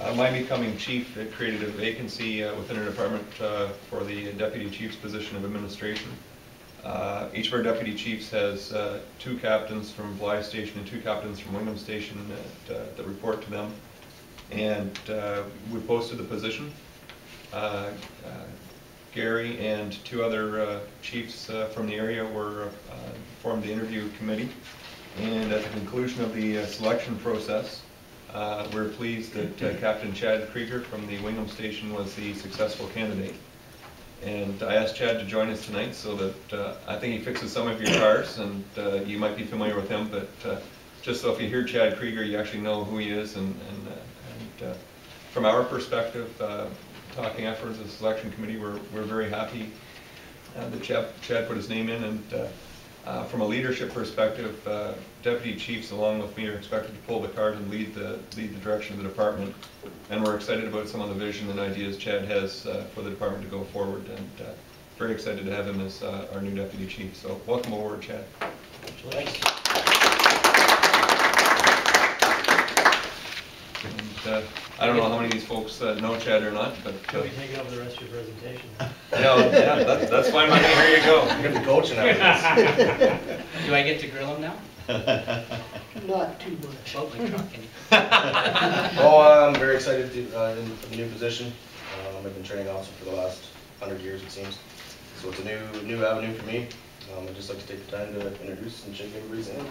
uh, my becoming chief, it created a vacancy uh, within our department uh, for the deputy chief's position of administration. Uh, Each of our deputy chiefs has uh, two captains from Blyth Station and two captains from Wingham Station that, uh, that report to them. And we posted the position. Gary and two other chiefs from the area were, formed the interview committee. And at the conclusion of the selection process, uh, we're pleased that uh, Captain Chad Krieger from the Wingham Station was the successful candidate. And I asked Chad to join us tonight so that, uh, I think he fixes some of your cars, and uh, you might be familiar with him, but uh, just so if you hear Chad Krieger, you actually know who he is, and, and, uh, and from our perspective, talking afterwards as a selection committee, we're, we're very happy that Chad, Chad put his name in, and uh, from a leadership perspective, uh, deputy chiefs along with me are expected to pull the card and lead the, lead the direction of the department. And we're excited about some of the vision and ideas Chad has uh, for the department to go forward, and uh, very excited to have him as uh, our new deputy chief. So welcome aboard, Chad. And, uh, I don't know how many of these folks uh, know Chad or not, but. uh, Can we take over the rest of your presentation? Yeah, yeah, that's, that's fine by me, here you go. You're the coach now. Do I get to grill him now? Not too much. Oh, my truck and- Well, I'm very excited to, uh, in for the new position. Um, I've been training officer for the last hundred years, it seems. So it's a new, new avenue for me. Um, I'd just like to take the time to introduce and shake everybody's hand.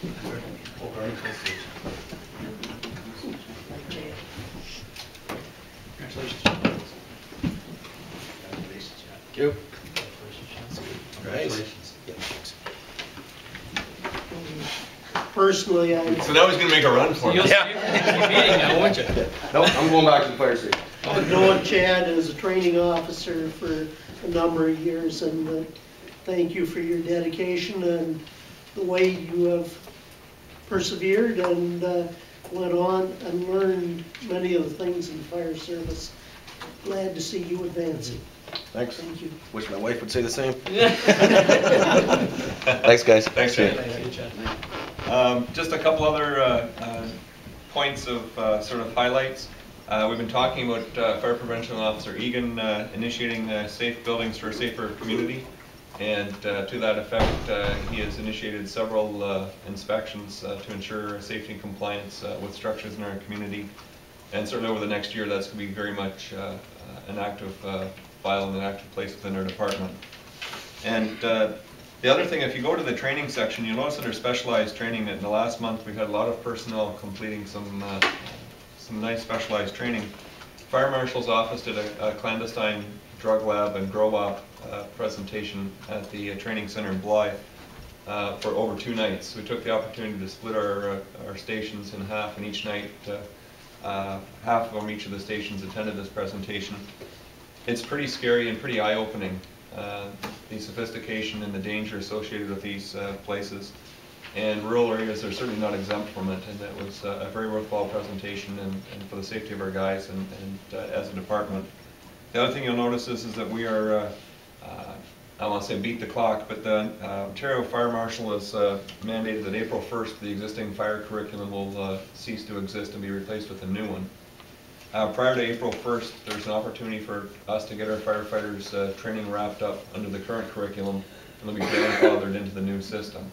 Congratulations. Thank you. Right. Personally, I, So now he's gonna make a run for it. You'll see your meeting now, won't you? Nope, I'm going back to the fire station. I've known Chad as a training officer for a number of years, and uh, thank you for your dedication and the way you have persevered and uh, went on and learned many of the things in the fire service. Glad to see you advancing. Thanks. Thank you. Wish my wife would say the same. Thanks, guys. Thanks, Chad. Thank you, Chad. Um, Just a couple other uh, uh, points of uh, sort of highlights. Uh, We've been talking about uh, Fire Prevention Officer Egan uh, initiating uh, safe buildings for a safer community. And uh, to that effect, uh, he has initiated several uh, inspections uh, to ensure safety and compliance uh, with structures in our community. And certainly over the next year, that's going to be very much uh, an active file and an active place within our department. And the other thing, if you go to the training section, you'll notice under specialized training that in the last month, we've had a lot of personnel completing some, some nice specialized training. Fire Marshal's office did a a clandestine drug lab and grow op uh, presentation at the uh, training center in Blyth uh, for over two nights. We took the opportunity to split our, uh, our stations in half, and each night, uh, half of each of the stations attended this presentation. It's pretty scary and pretty eye-opening, the sophistication and the danger associated with these places. And rural areas are certainly not exempt from it, and it was a very worthwhile presentation and and for the safety of our guys and and, as a department. The other thing you'll notice is, is that we are, I don't want to say beat the clock, but the uh, Ontario Fire Marshal has uh, mandated that April 1st, the existing fire curriculum will uh, cease to exist and be replaced with a new one. Uh, Prior to April 1st, there's an opportunity for us to get our firefighters' uh, training wrapped up under the current curriculum, and they'll be grandfathered into the new system.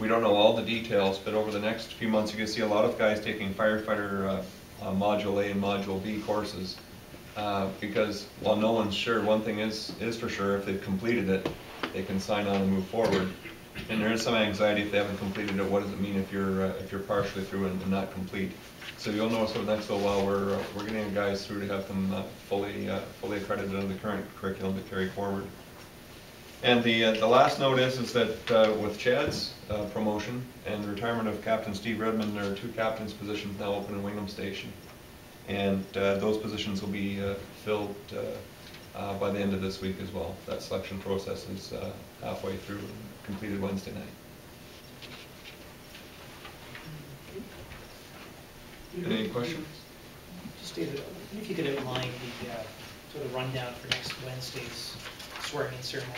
We don't know all the details, but over the next few months, you're gonna see a lot of guys taking firefighter uh, uh, Module A and Module B courses. Uh, Because while no one's sure, one thing is, is for sure, if they've completed it, they can sign on and move forward. And there is some anxiety if they haven't completed it, what does it mean if you're, uh, if you're partially through and and not complete? So you'll notice over the next little while, we're, uh, we're getting guys through to have them uh, fully, uh, fully accredited under the current curriculum to carry forward. And the, uh, the last note is, is that uh, with Chad's uh, promotion and the retirement of Captain Steve Redmond, there are two captain's positions now open in Wingham Station. And uh, those positions will be uh, filled uh, uh, by the end of this week as well. That selection process is uh, halfway through and completed Wednesday night. Any questions? Just David, if you could outline the, uh, sort of rundown for next Wednesday's swearing-in ceremony.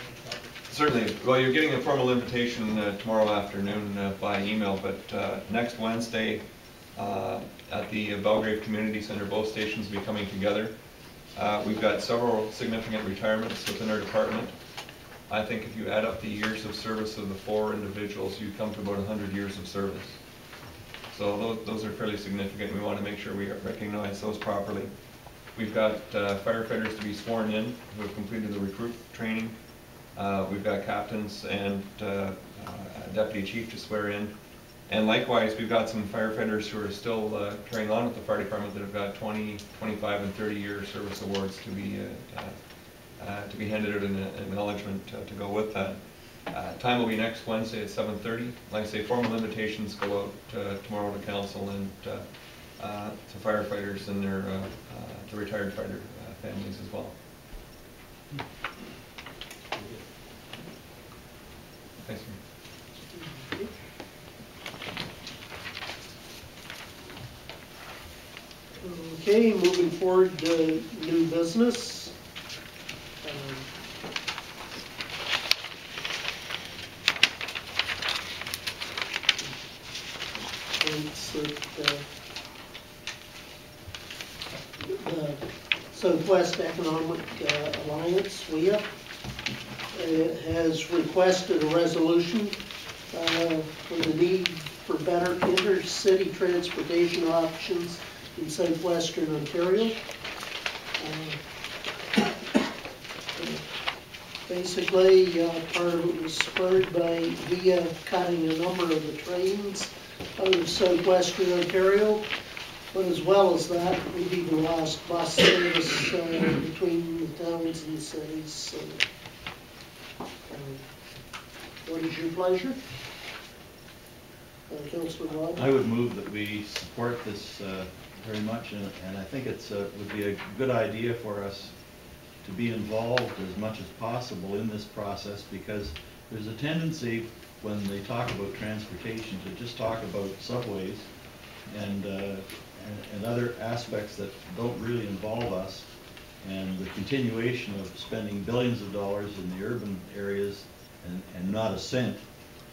Certainly. Well, you're getting a formal invitation uh, tomorrow afternoon uh, by email, but uh, next Wednesday uh, at the Belgrave Community Center, both stations will be coming together. Uh, We've got several significant retirements within our department. I think if you add up the years of service of the four individuals, you come to about 100 years of service. So those, those are fairly significant. We want to make sure we recognize those properly. We've got uh, firefighters to be sworn in who have completed the recruit training. Uh, We've got captains and uh, uh, deputy chief to swear in. And likewise, we've got some firefighters who are still uh, carrying on with the fire department that have got 20, 25, and 30-year service awards to be, uh, uh, uh, to be handed out in a- acknowledgement uh, to go with that. Uh, Time will be next Wednesday at 7:30. Like I say, formal invitations go out uh, tomorrow to council, and uh, uh, to firefighters and their, uh, uh, to retired fighter uh, families as well. Thanks. Okay, moving forward to new business. Um, uh, the Southwest Economic uh, Alliance, WEA, uh, has requested a resolution for the need for better intercity transportation options in southwestern Ontario. Uh, Basically, uh, part of it was spurred by via cutting a number of the trains out of southwestern Ontario. But as well as that, we've even lost bus service uh, between the towns and the cities. so, um, What is your pleasure? Uh, Rogers? I would move that we support this uh, very much, and and I think it's, uh, would be a good idea for us to be involved as much as possible in this process, because there's a tendency, when they talk about transportation, to just talk about subways and, uh, and and other aspects that don't really involve us, and the continuation of spending billions of dollars in the urban areas and, and not a cent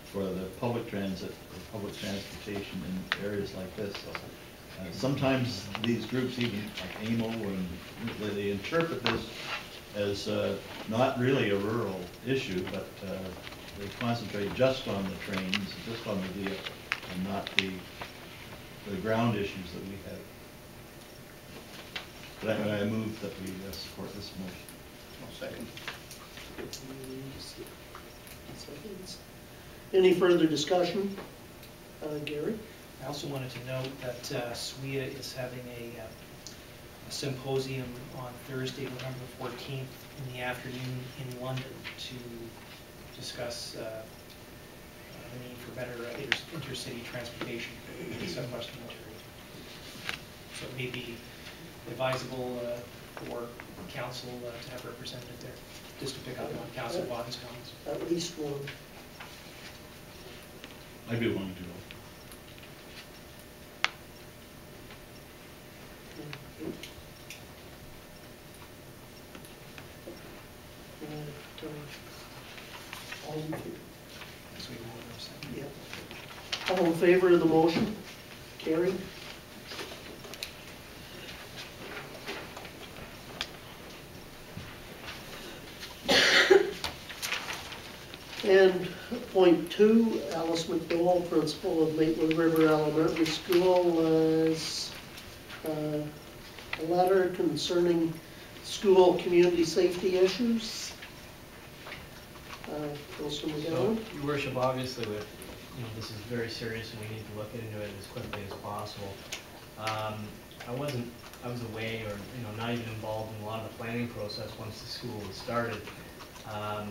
for the public transit, or public transportation in areas like this. So, Sometimes these groups, even like AMO, and they- they interpret this as uh, not really a rural issue, but uh, they concentrate just on the trains, just on the vehicle, and not the, the ground issues that we have. But I I move that we uh, support this motion. I'll second. Any further discussion? Uh, Gary? I also wanted to note that uh, SWEA is having a uh, a symposium on Thursday, November 14th in the afternoon in London to discuss uh, uh, the need for better uh, inter- intercity transportation in southwestern Ontario. So it may be advisable uh, for council uh, to have a representative there, just to pick up on Council Watson's comments. At least one. I'd be willing to go. Uh, All in favor? All in favor of the motion? Carried. And point two, Alice McDowell, principal of Maitland River Elementary School, is uh, a letter concerning school community safety issues. Uh, Councilor So, McGowan? Your worship, obviously, with, you know, this is very serious and we need to look into it as quickly as possible. Um, I wasn't, I was away or, you know, not even involved in a lot of the planning process once the school was started. Um,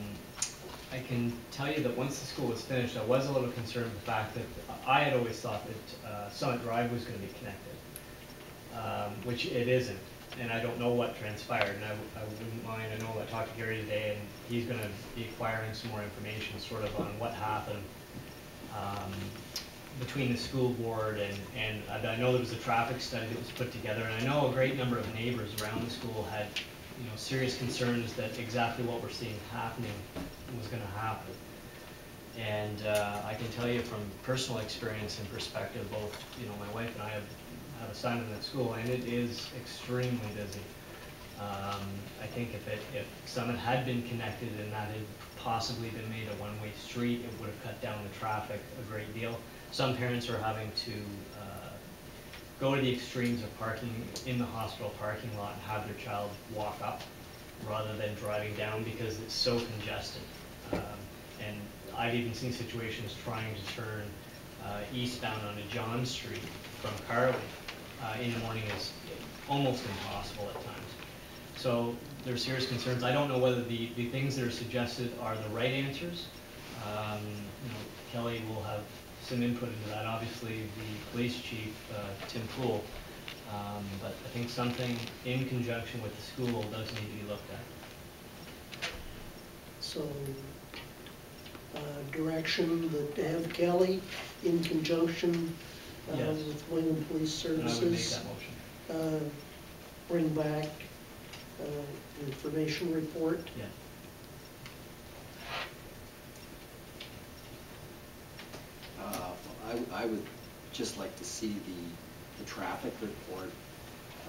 I can tell you that once the school was finished, I was a little concerned with the fact that I had always thought that uh, Summit Drive was gonna be connected, um, which it isn't. And I don't know what transpired, and I, I wouldn't mind, I know I talked to Gary today, and he's gonna be acquiring some more information sort of on what happened um, between the school board and, and I know there was a traffic study that was put together, and I know a great number of neighbors around the school had, you know, serious concerns that exactly what we're seeing happening was gonna happen. And uh, I can tell you from personal experience and perspective, both, you know, my wife and I have, have a son in that school, and it is extremely busy. Um, I think if it, if Summit had been connected and that had possibly been made a one-way street, it would have cut down the traffic a great deal. Some parents are having to uh, go to the extremes of parking in the hospital parking lot and have their child walk up rather than driving down because it's so congested. Um, And I've even seen situations trying to turn uh, eastbound onto John Street from Carly uh, in the morning is almost impossible at times. So there's serious concerns. I don't know whether the, the things that are suggested are the right answers. Um, you know, Kelly will have some input into that. Obviously, the police chief, uh, Tim Poole, Um, But I think something in conjunction with the school does need to be looked at. So, uh, direction that to have Kelly in conjunction uh, Yes. with Wingham Police And I would make Services. that motion. uh, Bring back uh, information report. Yeah. Uh, I, I would just like to see the, the traffic report,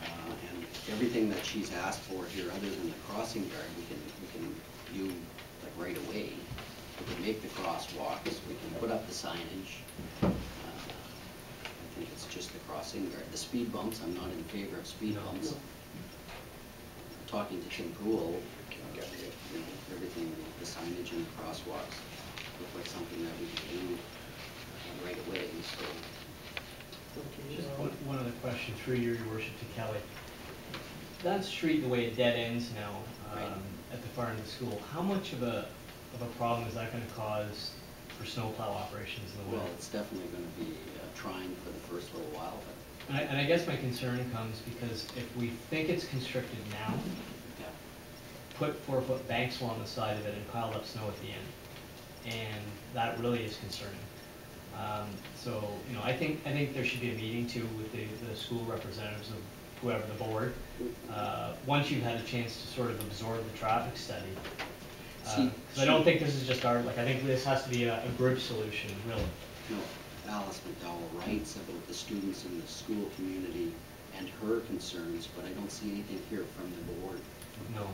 uh, and everything that she's asked for here, other than the crossing guard, we can, we can do like right away. We can make the crosswalks, we can put up the signage. Uh, I think it's just the crossing guard. The speed bumps, I'm not in favor of speed bumps. Talking to Tim Pool, uh, you know, everything, the signage and the crosswalks look like something that we can do uh, right away, so. Just one, one other question through your your worship to Kelly. That street, the way it dead ends now, um, at the far end of the school, how much of a, of a problem is that gonna cause for snowplow operations in the Well, winter? it's definitely gonna be trying for the first little while, but, And I, and I guess my concern comes because if we think it's constricted now, yeah. put four-foot banks along the side of it and piled up snow at the end. And that really is concerning. Um, So, you know, I think, I think there should be a meeting too with the, the school representatives of whoever the board. uh, Once you've had a chance to sort of absorb the traffic study. Because I don't think this is just our, like, I think this has to be a, a group solution, really. No, Alice McDowell writes about the students in the school community and her concerns, but I don't see anything here from the board. No.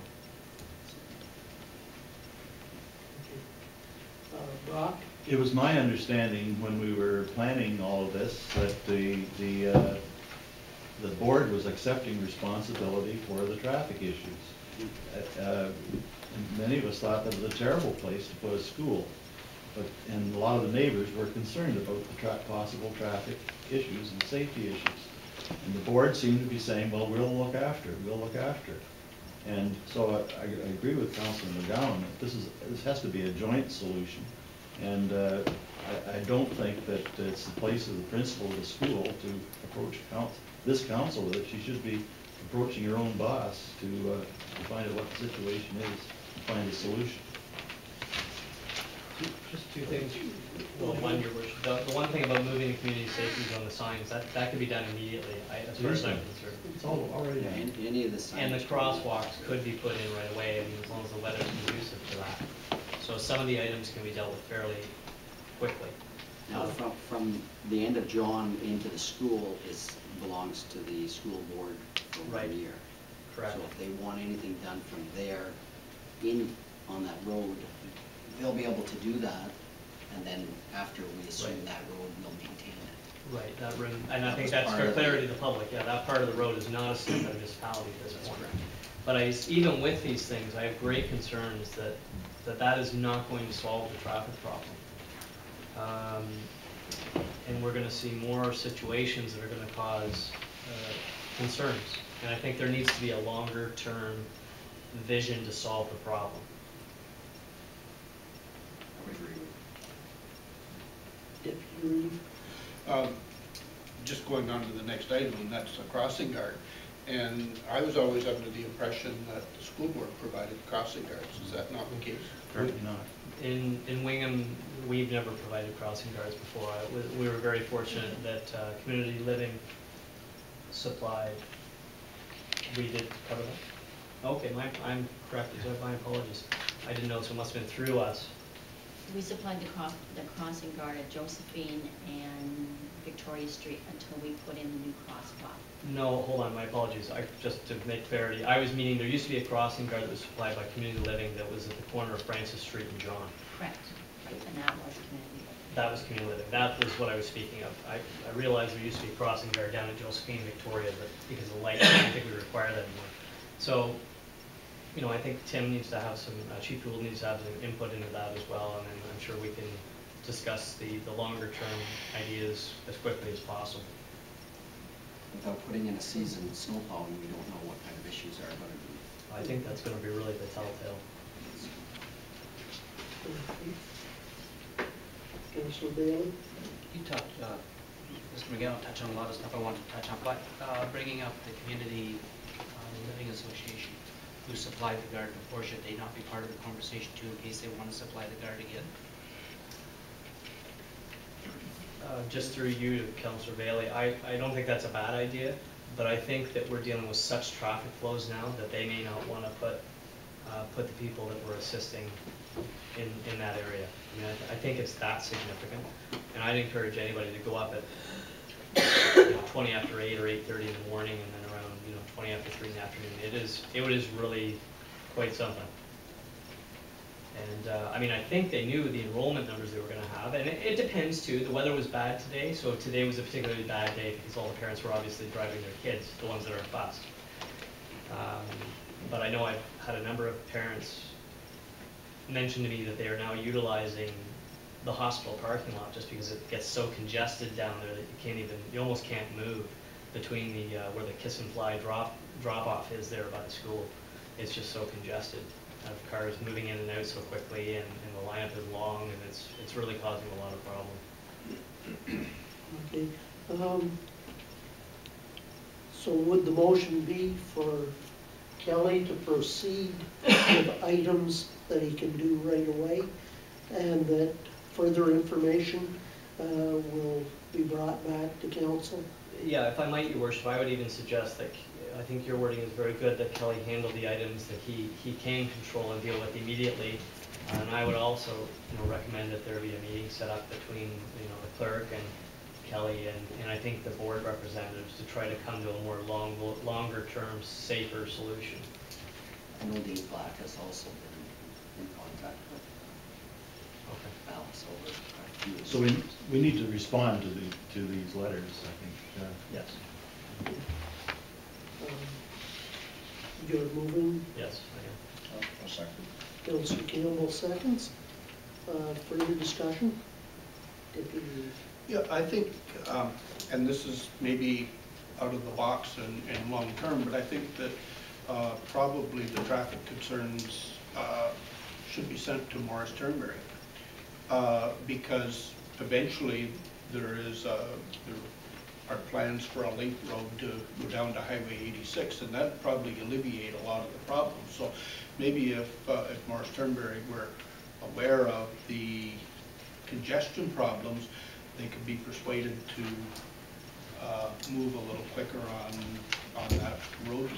Uh, Brock? It was my understanding when we were planning all of this, that the, the, uh, the board was accepting responsibility for the traffic issues. Uh, Many of us thought that was a terrible place to put a school, but, and a lot of the neighbors were concerned about the tra, possible traffic issues and safety issues. And the board seemed to be saying, well, we'll look after it, we'll look after it. And so I, I agree with Councilor McGowan that this is, this has to be a joint solution. And uh, I, I don't think that it's the place of the principal of the school to approach coun this council with it. She should be approaching her own boss to, uh, to find out what the situation is, find a solution. Just two things. Well, one, your worship, the, the one thing about moving the community safety zone, the signs, that, that could be done immediately, I, as far as I'm concerned. It's all already Yeah, done. Any, any of the signage. And the crosswalks could be put in right away, I mean, as long as the weather's conducive to that. So some of the items can be dealt with fairly quickly. Now, from, from the end of John into the school is, belongs to the school board for Right. one year. Correct. So if they want anything done from there in, on that road, they'll be able to do that, and then after we assume Right. that road, we'll maintain it. Right, that room, and I That think was that's part for of the- clarity to the public, yeah, that part of the road is not a city municipality at this point. correct. But I, even with these things, I have great concerns that, that that is not going to solve the traffic problem. Um, And we're gonna see more situations that are gonna cause uh, concerns. And I think there needs to be a longer-term vision to solve the problem. I would agree with Deputy Reeve? Um, Just going on to the next item, and that's the crossing guard. And I was always under the impression that the school board provided crossing guards. Is that not the case? Certainly not. In, in Wingham, we've never provided crossing guards before. I- we- We were very fortunate that uh, Community Living supplied, we did cover that? Okay, my, I'm correct, my apologies. I didn't know, so it must have been through us. We supplied the cross, the crossing guard at Josephine and Victoria Street until we put in the new crosswalk. No, hold on, my apologies. I, just to make clarity, I was meaning, there used to be a crossing guard that was supplied by Community Living that was at the corner of Francis Street and John. Correct. And that was community. That was community living. That was what I was speaking of. I, I realized there used to be a crossing guard down at Josephine, and Victoria, but because of the light, I don't think we require that anymore. So, you know, I think Tim needs to have some, uh, Chief Gould needs to have some input into that as well, and then I'm sure we can discuss the, the longer term ideas as quickly as possible. Without putting in a season snow plowing, we don't know what kind of issues are gonna be. I think that's gonna be really the telltale. Councilor Bailey? You talked, uh, Mr. Miguel touched on a lot of stuff I wanted to touch on, but uh, bringing up the Community uh, Living Association, who supplied the guard before, should they not be part of the conversation too, in case they want to supply the guard again? Uh, Just through you Councillor Bailey, I, I don't think that's a bad idea, but I think that we're dealing with such traffic flows now that they may not want to put, uh, put the people that we're assisting in, in that area. I mean, I th- I think it's that significant, and I'd encourage anybody to go up at, you know, twenty after eight or eight-thirty in the morning, and then around, twenty after three in the afternoon. It is, it is really quite something. And, uh, I mean, I think they knew the enrollment numbers they were gonna have, and it, it depends too, the weather was bad today, so today was a particularly bad day because all the parents were obviously driving their kids, the ones that are fast. Um, But I know I've had a number of parents mention to me that they are now utilizing the hospital parking lot just because it gets so congested down there that you can't even, you almost can't move between the, uh, where the kiss and fly drop, drop off is there by the school. It's just so congested of cars moving in and out so quickly and, and the lineup is long and it's, it's really causing a lot of problems. Okay, um, so would the motion be for Kelly to proceed with items that he can do right away? And that further information, uh, will be brought back to council? Yeah, if I might, your worship, I would even suggest that, I think your wording is very good, that Kelly handle the items that he, he can control and deal with immediately. Uh, and I would also, you know, recommend that there be a meeting set up between, you know, the clerk and Kelly and, and I think the board representatives to try to come to a more long, longer term, safer solution. I know Dave Black has also been in contact with Okay. Alice over a few. So we, we need to respond to the, to these letters, I think. Uh, Yes. Um, You're moving, Yes, I am. A second. Councilor Campbell seconds. Uh, further discussion? Deputy Yeah, I think, um, and this is maybe out of the box and, and long-term, but I think that uh, probably the traffic concerns uh, should be sent to Morris Turnberry. Uh, Because eventually, there is, uh, there are plans for a link road to go down to Highway 86, and that'd probably alleviate a lot of the problems. So maybe if, uh, if Morris Turnberry were aware of the congestion problems, they could be persuaded to uh, move a little quicker on, on that road.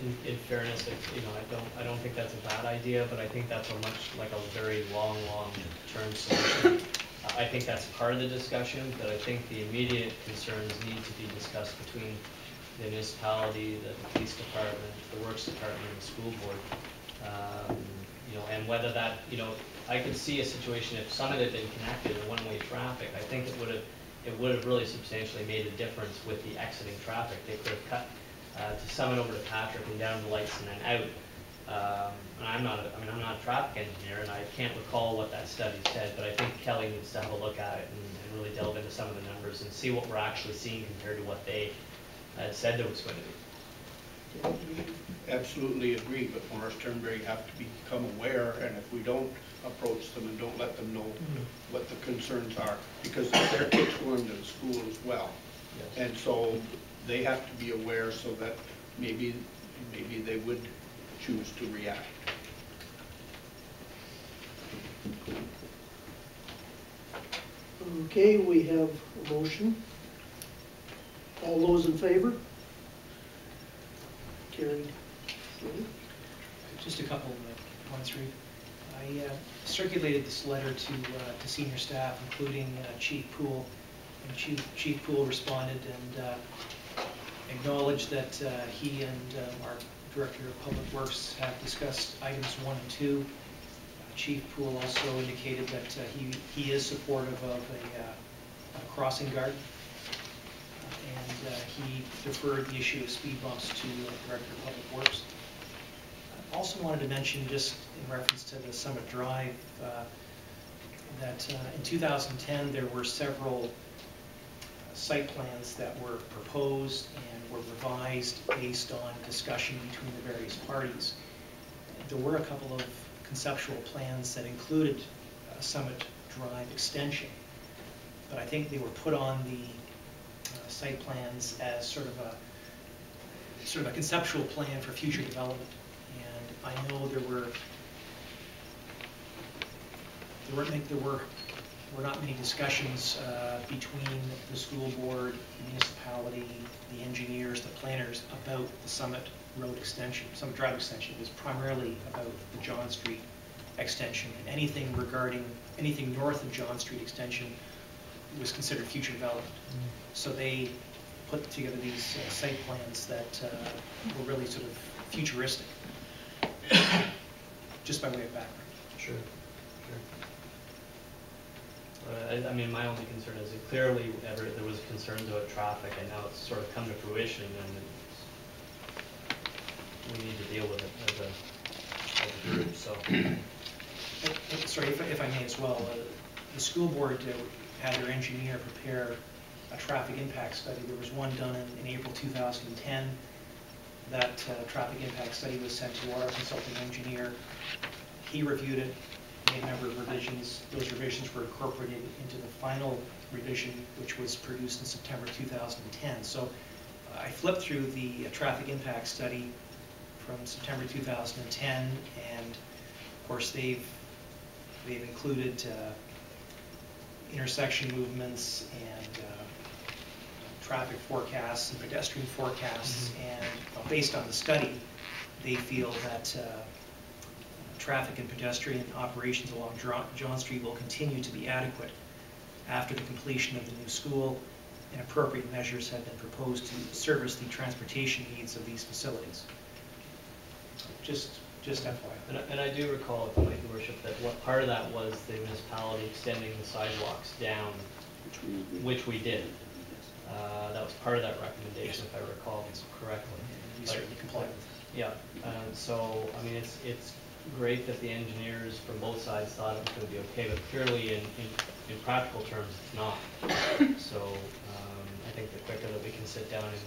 In, in fairness, you know, I don't, I don't think that's a bad idea, but I think that's a much, like a very long, long-term solution. I think that's part of the discussion, but I think the immediate concerns need to be discussed between the municipality, the police department, the works department, and the school board. Um, You know, and whether that, you know, I could see a situation if Summit had been connected in one-way traffic, I think it would have, it would have really substantially made a difference with the exiting traffic. They could have cut uh, to Summit over to Patrick and down to Lights and then out. Um, And I'm not, a- I mean, I'm not a traffic engineer and I can't recall what that study said, but I think Kelly needs to have a look at it and and really delve into some of the numbers and see what we're actually seeing compared to what they had said there was going to be. Absolutely agree, but Morris Turnberry have to become aware, and if we don't approach them and don't let them know what the concerns are, because their kids going to school as well. Yes. And so they have to be aware so that maybe, maybe they would choose to react. Okay, we have a motion. All those in favor? Carried. Okay. Just a couple of points, Reed. I uh, circulated this letter to, uh, to senior staff, including uh, Chief Poole. And Chief, Chief Poole responded and uh, acknowledged that uh, he and um, our Director of Public Works have discussed items one and two. Uh, Chief Poole also indicated that uh, he, he is supportive of a, uh, a crossing guard. Uh, And uh, he deferred the issue of speed bumps to uh, Director of Public Works. I Also wanted to mention, just in reference to the Summit Drive, uh, that uh, in 2010, there were several uh, site plans that were proposed and were revised based on discussion between the various parties. There were a couple of conceptual plans that included uh, Summit Drive extension. but I think they were put on the uh, site plans as sort of a, sort of a conceptual plan for future development. And I know there were, there weren't, many- there were, were not many discussions uh, between the school board, the municipality, the engineers, the planners about the Summit Road extension, Summit Drive extension. It was primarily about the John Street extension. And anything regarding, anything north of John Street extension was considered future development. So they put together these uh, site plans that uh, were really sort of futuristic, just by way of background. Sure, Uh, I, I mean, my only concern is that clearly ever, there was concerns about traffic and now it's sort of come to fruition and we need to deal with it as a, as a group, so. Sorry, if I- if I may as well, uh, the school board uh, had their engineer prepare a traffic impact study. There was one done in- in April 2010. That uh, traffic impact study was sent to our consulting engineer. He reviewed it, made a number of revisions. Those revisions were incorporated into the final revision, which was produced in September 2010. So uh, I flipped through the uh, traffic impact study from September 2010, and of course, they've, they've included uh, intersection movements and uh, traffic forecasts and pedestrian forecasts, and uh, based on the study, they feel that uh, traffic and pedestrian operations along John Street will continue to be adequate after the completion of the new school, and appropriate measures have been proposed to service the transportation needs of these facilities. Just, just FYI. And I, and I do recall, if I might, your worship, that what, part of that was the municipality extending the sidewalks down, which we did. Uh, that was part of that recommendation, if I recall correctly. We certainly complied with Yeah, uh, so, I mean, it's, it's great that the engineers from both sides thought it was gonna be okay, but clearly in, in, in practical terms, it's not. So, um, I think the quicker that we can sit down and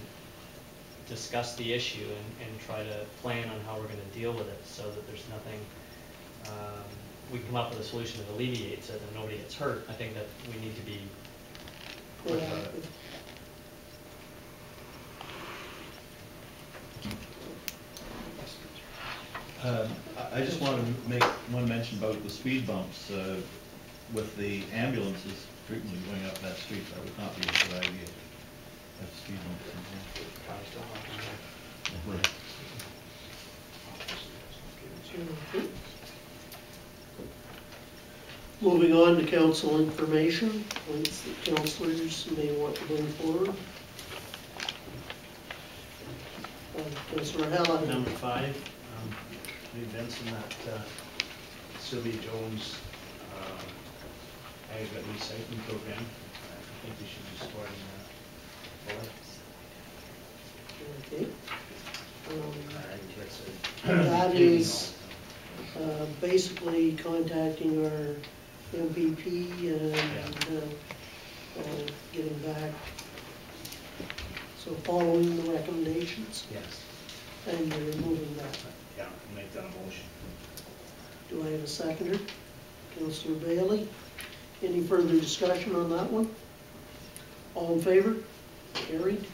discuss the issue and, and try to plan on how we're gonna deal with it, so that there's nothing, um, we can come up with a solution that alleviates it and nobody gets hurt, I think that we need to be quick about it. Um, I I just want to make one mention about the speed bumps. uh, With the ambulances frequently going up that street, that would not be a good idea. Have speed bumps in there. Right. Moving on to council information, points that councilors may want to bring forward. Uh, Councilor Helen. Number five, um, Lee Benson, that uh, Sylvia Jones uh, ag recycling program. I think we should be supporting that. Okay. Um, I guess it- That is uh, basically contacting our MPP and uh, uh, getting back, so following the recommendations, Yes, and you're removing that. Yeah, I'll make that a motion. Do I have a seconder? Councilor Bailey. Any further discussion on that one? All in favor? Carried.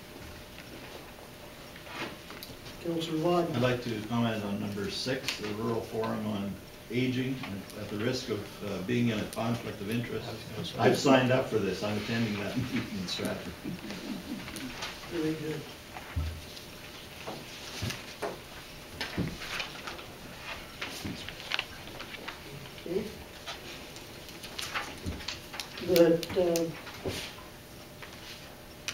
Councilor Wadden. I'd like to comment on number six, the rural forum on aging, at- at the risk of uh, being in a conflict of interest. I've signed up for this, I'm attending that meeting in Stratford. Very good. Okay. That, uh,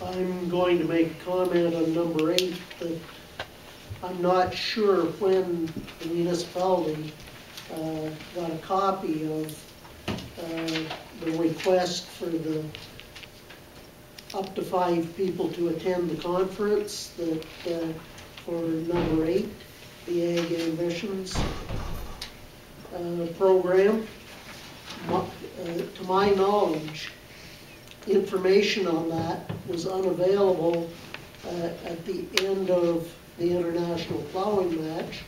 I'm going to make a comment on number eight, that I'm not sure when the municipality, uh, got a copy of, uh, the request for the up to five people to attend the conference that, uh, for number eight, the Ag Ambitions uh, program. Uh, To my knowledge, information on that was unavailable uh, at the end of the international plowing match.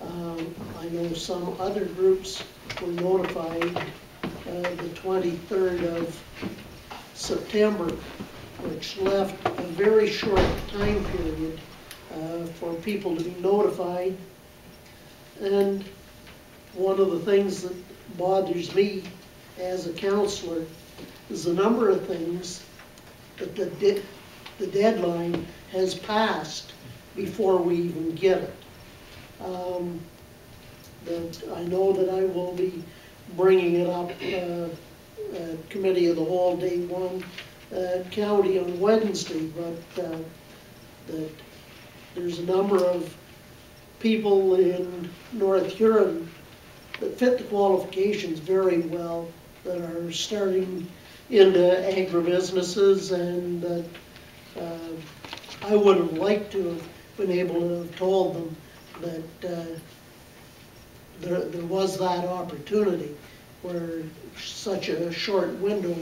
Um, I know some other groups were notified uh, the 23rd of September, which left a very short time period uh, for people to be notified. And one of the things that bothers me as a counselor is the number of things that the de- the deadline has passed before we even get it. Um, That, I know that I will be bringing it up, uh, at committee of the whole day one, uh, county on Wednesday, but, uh, that there's a number of people in North Huron that fit the qualifications very well, that are starting into agribusinesses and that, uh, I would have liked to have been able to have told them that, uh, there, there was that opportunity where such a short window,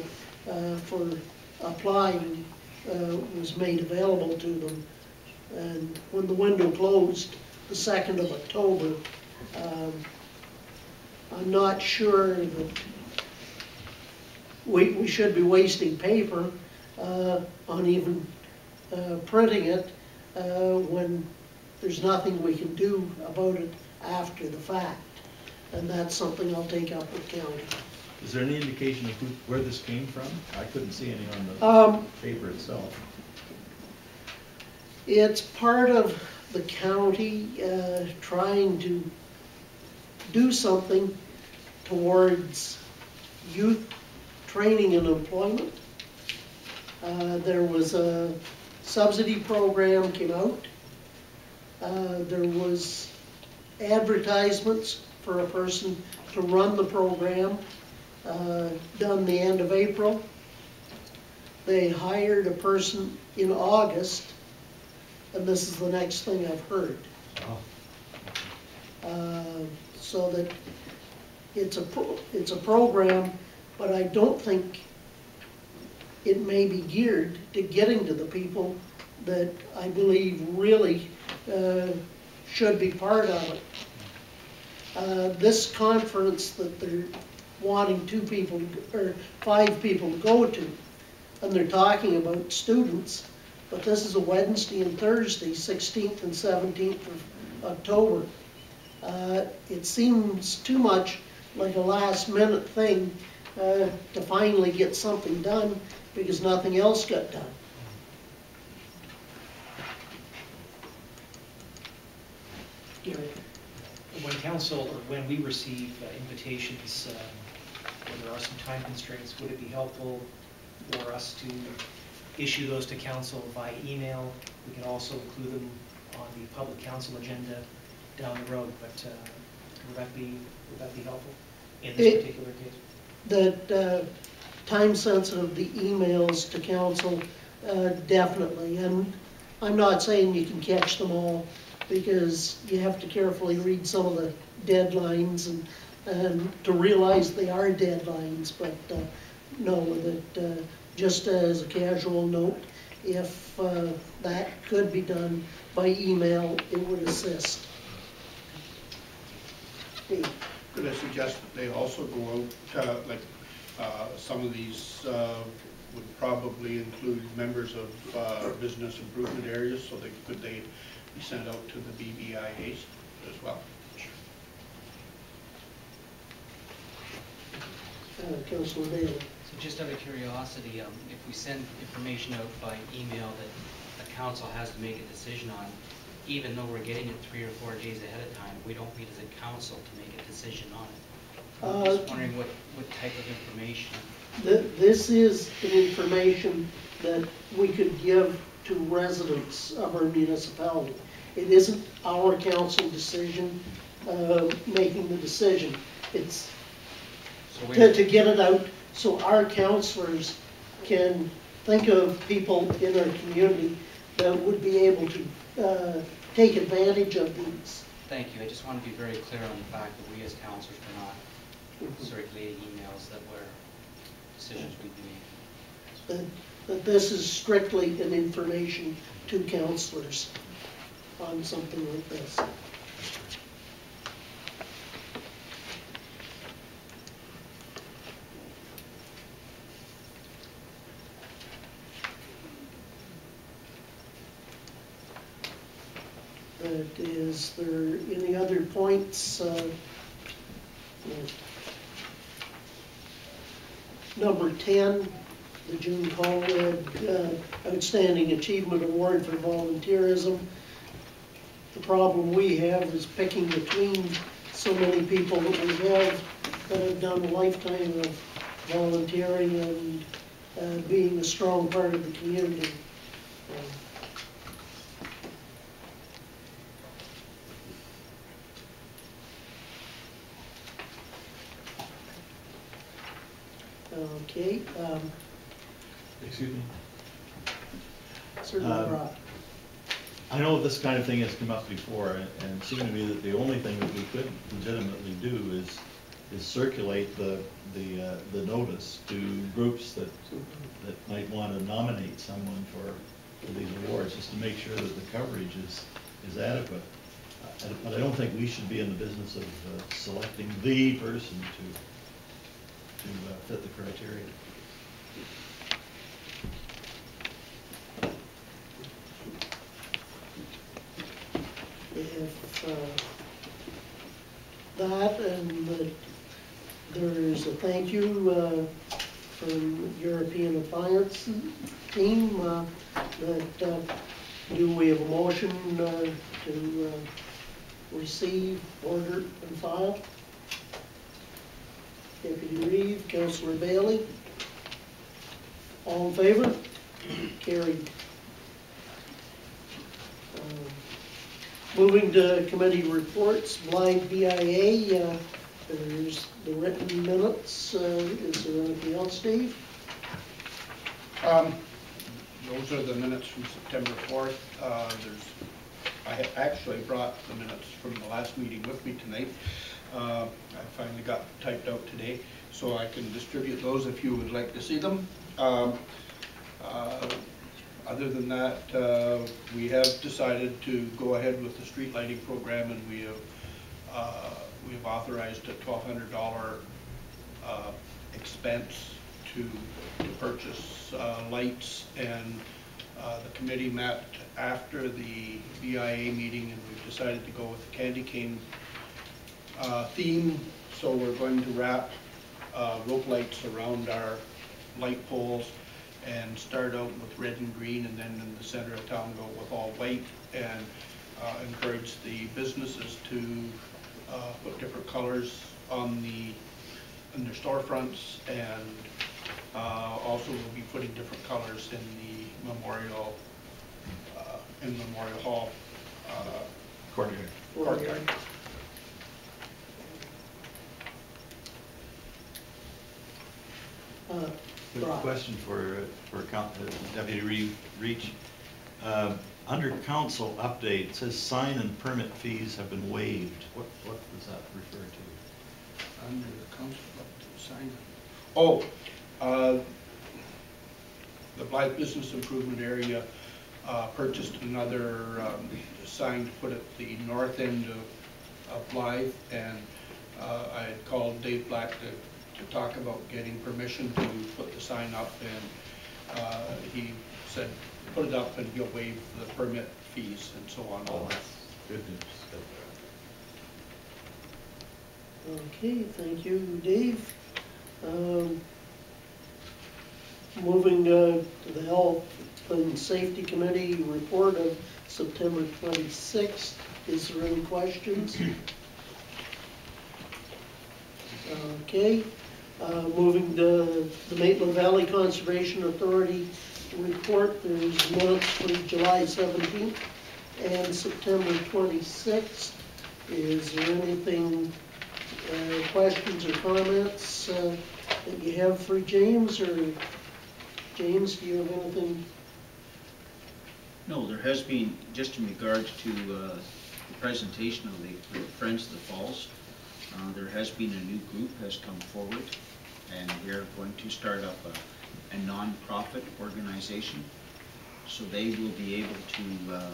uh, for applying, uh, was made available to them. And when the window closed, the second of October, um, I'm not sure that we, we should be wasting paper, uh, on even, uh, printing it, uh, when there's nothing we can do about it after the fact. And that's something I'll take up with county. Is there any indication of who, where this came from? I couldn't see any on the Um, paper itself. It's part of the county uh, trying to do something towards youth training and employment. Uh, There was a subsidy program came out. Uh, There was advertisements for a person to run the program, uh, done the end of April. They hired a person in August and this is the next thing I've heard. Uh, So that it's a, it's a program, but I don't think it may be geared to getting to the people that I believe really uh, should be part of it. Uh, This conference that they're wanting two people, or five people to go to, and they're talking about students, but this is a Wednesday and Thursday, 16th and 17th of October. Uh, It seems too much like a last-minute thing uh, to finally get something done because nothing else got done. Gary? When council, or when we receive uh, invitations, um, where there are some time constraints, would it be helpful for us to issue those to council by email? We can also include them on the public council agenda down the road, but uh, would that be, would that be helpful in this It- particular case? that uh, time sensitive, the emails to council, uh, definitely. And I'm not saying you can catch them all, because you have to carefully read some of the deadlines and, and to realize they are deadlines, but uh, know that, uh, just as a casual note, if uh, that could be done by email, it would assist. Okay. Could I suggest that they also go out, uh, like, uh, some of these uh, would probably include members of uh, business improvement areas, so they, could they be sent out to the BBIAs as well? Uh, Councilor Bailey. So just out of curiosity, um, if we send information out by email that the council has to make a decision on, even though we're getting it three or four days ahead of time, we don't meet as a council to make a decision on it. I'm just Uh, wondering what, what type of information. Th- This is the information that we could give to residents of our municipality. It isn't our council decision, uh, making the decision. It's So to, to get it out so our councilors can think of people in our community that would be able to, uh, take advantage of these. Thank you, I just want to be very clear on the fact that we as councilors are not circulating emails that were decisions be making. That, that this is strictly an information to councilors on something like this. Is there any other points? uh, Number 10, the June Callwood uh, Outstanding Achievement Award for Volunteerism. The problem we have is picking between so many people that we have that have done a lifetime of volunteering and uh, being a strong part of the community. Okay, um, Excuse me? Certainly, Um. I know this kind of thing has come up before, and and it seemed to me that the only thing that we could legitimately do is, is circulate the, the, uh, the notice to groups that, that might want to nominate someone for, for these awards, just to make sure that the coverage is, is adequate. But I don't think we should be in the business of uh, selecting the person to, to uh, fit the criteria. if uh, that and that there's a thank you uh, from European Alliance team, uh, that, uh, do we have a motion uh, to receive, order, and file? Deputy Reeve, Councillor Bailey. All in favor? Carried. Um, Moving to committee reports, Blyth BIA, uh, there's the written minutes. Uh, Is there anything else, Steve? Um, Those are the minutes from September 4th. Uh, There's, I actually brought the minutes from the last meeting with me tonight. Uh, I finally got typed out today, so I can distribute those if you would like to see them. Um, uh, Other than that, uh, we have decided to go ahead with the street lighting program, and we have, uh, we have authorized a $1,200 uh, expense to to purchase uh, lights, and uh, the committee met after the BIA meeting, and we've decided to go with the candy cane uh, theme, so we're going to wrap uh, rope lights around our light poles and start out with red and green, and then in the center of town go with all white, and uh, encourage the businesses to uh, put different colors on the, in their storefronts, and uh, also we'll be putting different colors in the memorial, uh, in Memorial Hall. uh, Courtyard. Courtyard. Uh, Quick question for, for uh, Deputy Reeve. Um, Under council update, it says sign and permit fees have been waived. What, what does that refer to? Under the council update, sign. Oh, uh, the Blyth Business Improvement Area uh, purchased another um, sign to put at the north end of of Blyth, and uh, I had called Dave Black to, to talk about getting permission to put the sign up, and uh, he said, put it up and he'll waive the permit fees and so on. Oh, that's good news. Okay, thank you, Dave. Um, Moving uh, to the Health and Safety Committee report of September 26th. Is there any questions? Okay, uh, moving to the Maitland Valley Conservation Authority report, there's minutes from July 17th and September 26th. Is there anything, uh, questions or comments uh, that you have for James, or James, do you have anything? No, there has been, just in regards to uh, the presentation of the the Friends of the Falls, uh, there has been a new group has come forward, and we're going to start up a, a nonprofit organization. So they will be able to uh,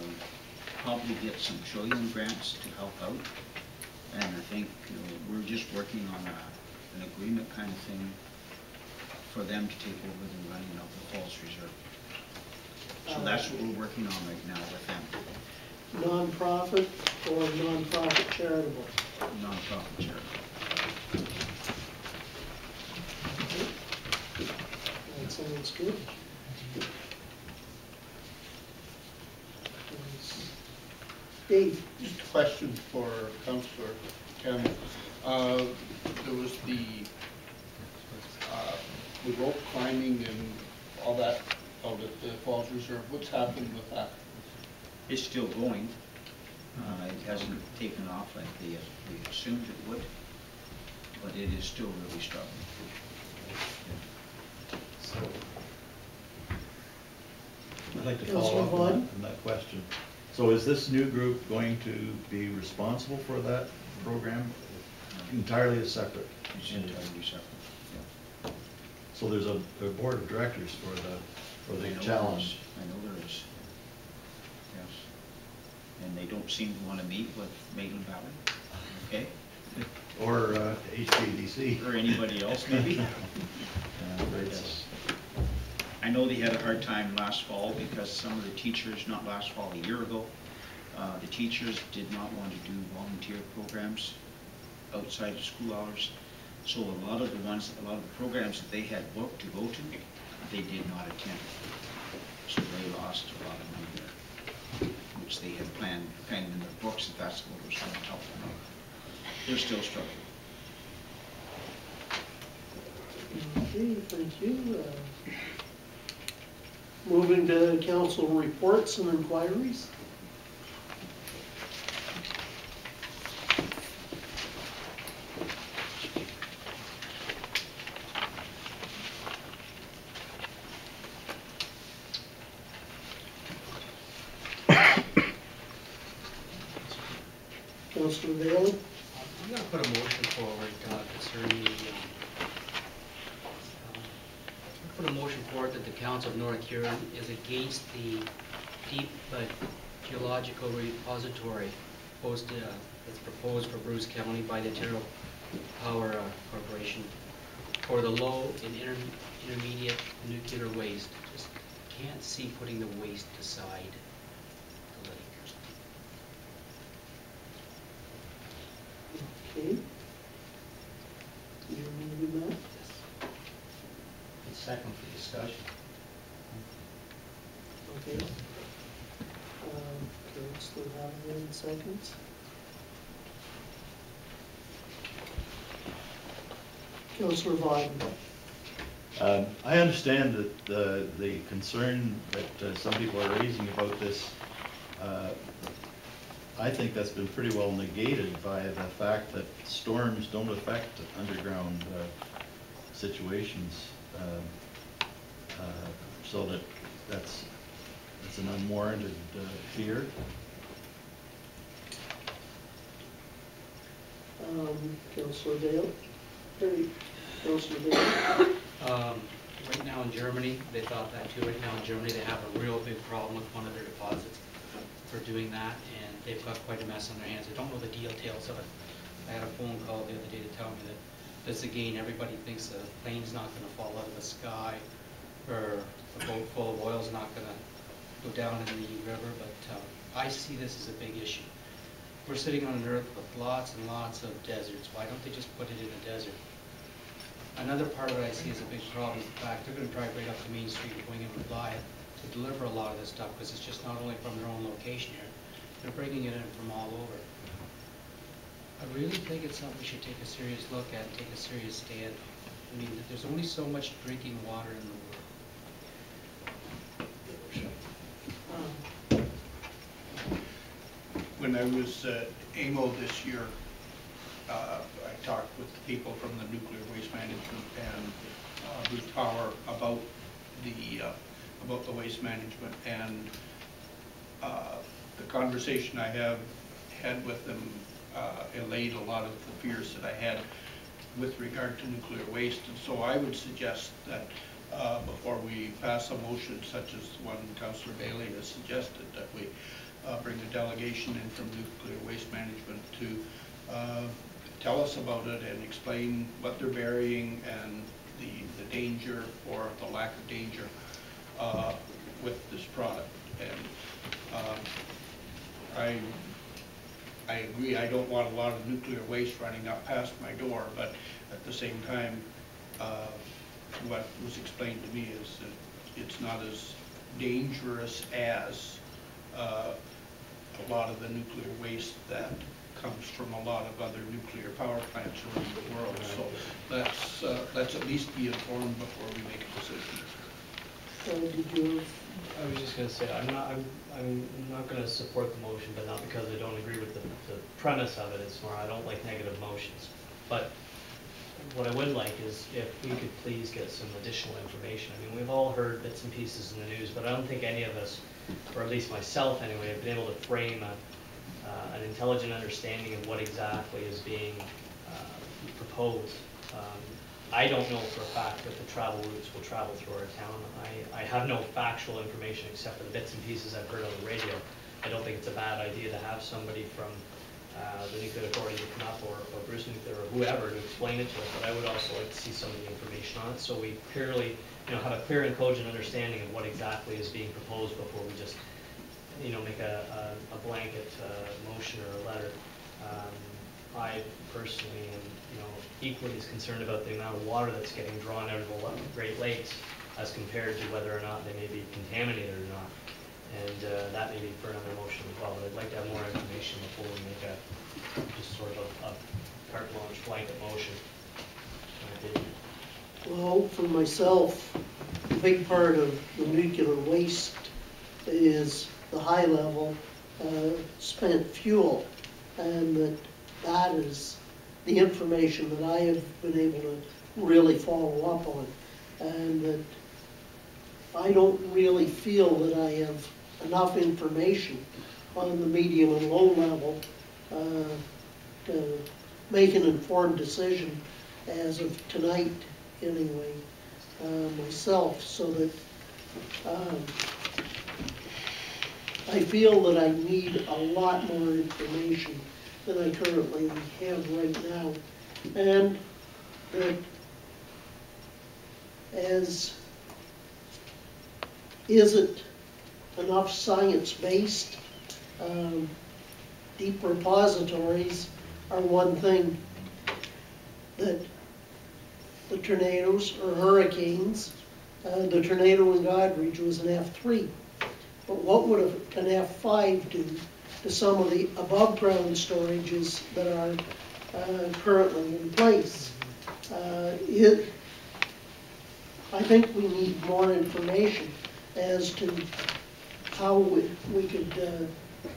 probably get some Trillium grants to help out. And I think you know, we're just working on a, an agreement kind of thing for them to take over the running of the Falls Reserve. So that's what we're working on right now with them. nonprofit or nonprofit charitable? Nonprofit charity. That sounds good. Dave? Just a question for Counselor Kim. Uh, There was the, uh, the rope climbing and all that out at the Falls Reserve. What's happened with that? It's still going. Uh, It hasn't taken off like they, they assumed it would, but it is still really struggling. So, I'd like to follow up on that, on that question. So is this new group going to be responsible for that program entirely as separate? It's entirely separate, yeah. So there's a, a board of directors for the, for the know there challenge? I know there is. Yes. And they don't seem to want to meet with Maitland Valley, okay? Or uh, HVDC? Or anybody else, maybe? Yeah, great. Yes. I know they had a hard time last fall because some of the teachers, not last fall, a year ago, uh, the teachers did not want to do volunteer programs outside of school hours. So a lot of the ones, a lot of the programs that they had booked to go to, they did not attend. So they lost a lot of money there, which they had planned, of in their books, that that's what was going to help them out. They're still struggling. Okay, thank you. Uh, Moving to council reports and inquiries. Councilor Bailey? I'm gonna put a motion forward uh, concerning the, um, um, I'll put a motion forward that the Council of North Huron is against the deep uh, geological repository posted, uh, that's proposed for Bruce County by the Ontario Power uh, Corporation for the low and inter- intermediate nuclear waste. Just can't see putting the waste beside the lake. Okay. You're moving that? It's second for discussion. Okay. Um, Councilor Haviland, seconds. Um, I understand that the, the concern that uh, some people are raising about this, uh, I think that's been pretty well negated by the fact that storms don't affect underground uh, situations. Um, uh, So that, that's, that's an unwarranted uh, fear. Um, Councilor Dale? Um, Right now in Germany, they thought that too, right now in Germany, they have a real big problem with one of their deposits for doing that, and they've got quite a mess on their hands. I don't know the details of it. I had a phone call the other day to tell me that, this again, everybody thinks a plane's not gonna fall out of the sky, or a boat full of oil's not gonna go down in the river, but um, I see this as a big issue. We're sitting on an earth with lots and lots of deserts, why don't they just put it in a desert? Another part of it I see as a big problem is the fact they're gonna drive right up to Main Street and going in with Goliath to deliver a lot of this stuff, because it's just not only from their own location here, they're bringing it in from all over. I really think it's something we should take a serious look at, and take a serious stand. I mean, there's only so much drinking water in the world. When I was uh, at AMO this year, uh, I talked with the people from the nuclear waste management and uh, Bruce Power about the, uh, about the waste management. And uh, the conversation I have had with them uh, allayed a lot of the fears that I had with regard to nuclear waste. And so I would suggest that uh, before we pass a motion such as the one Councillor Bailey has suggested, that we uh, bring a delegation in from nuclear waste management to uh, tell us about it and explain what they're burying and the, the danger or the lack of danger uh, with this product. And um, I, I agree, I don't want a lot of nuclear waste running up past my door, but at the same time, uh, what was explained to me is that it's not as dangerous as uh, a lot of the nuclear waste that comes from a lot of other nuclear power plants around the world. So let's, uh, let's at least be informed before we make a decision. So did you, I was just gonna say, I'm not, I'm, I'm not gonna support the motion, but not because I don't agree with the, the premise of it, it's more, I don't like negative motions. But what I would like is if we could please get some additional information. I mean, we've all heard bits and pieces in the news, but I don't think any of us, or at least myself anyway, have been able to frame a, uh, an intelligent understanding of what exactly is being, uh, proposed. Um, I don't know for a fact that the travel routes will travel through our town. I, I have no factual information except for the bits and pieces I've heard on the radio. I don't think it's a bad idea to have somebody from uh, the nuclear authority to come up, or or Bruce Nuclear, or whoever, to explain it to us, but I would also like to see some of the information on it, so we clearly you know, have a clear and cogent understanding of what exactly is being proposed before we just, you know, make a, a a blanket uh, motion or a letter. Um, I personally am, you know, equally as concerned about the amount of water that's getting drawn out of the Great Lakes as compared to whether or not they may be contaminated or not. And uh, that may be for another motion as well, but I'd like to have more information before we make a, just sort of a a carte blanche blanket motion. well, for myself, a big part of the nuclear waste is the high level uh, spent fuel. And that that is the information that I have been able to really follow up on. And that I don't really feel that I have enough information on the medium and low level uh, to make an informed decision as of tonight, anyway, uh, myself, so that um, I feel that I need a lot more information than I currently have right now. And that as, is it enough science-based? Um, Deep repositories are one thing. That the tornadoes or hurricanes, uh, the tornado in Goderich was an F three. But what would an F five do to some of the above-ground storages that are uh, currently in place? Uh, It, I think we need more information as to how we we could uh,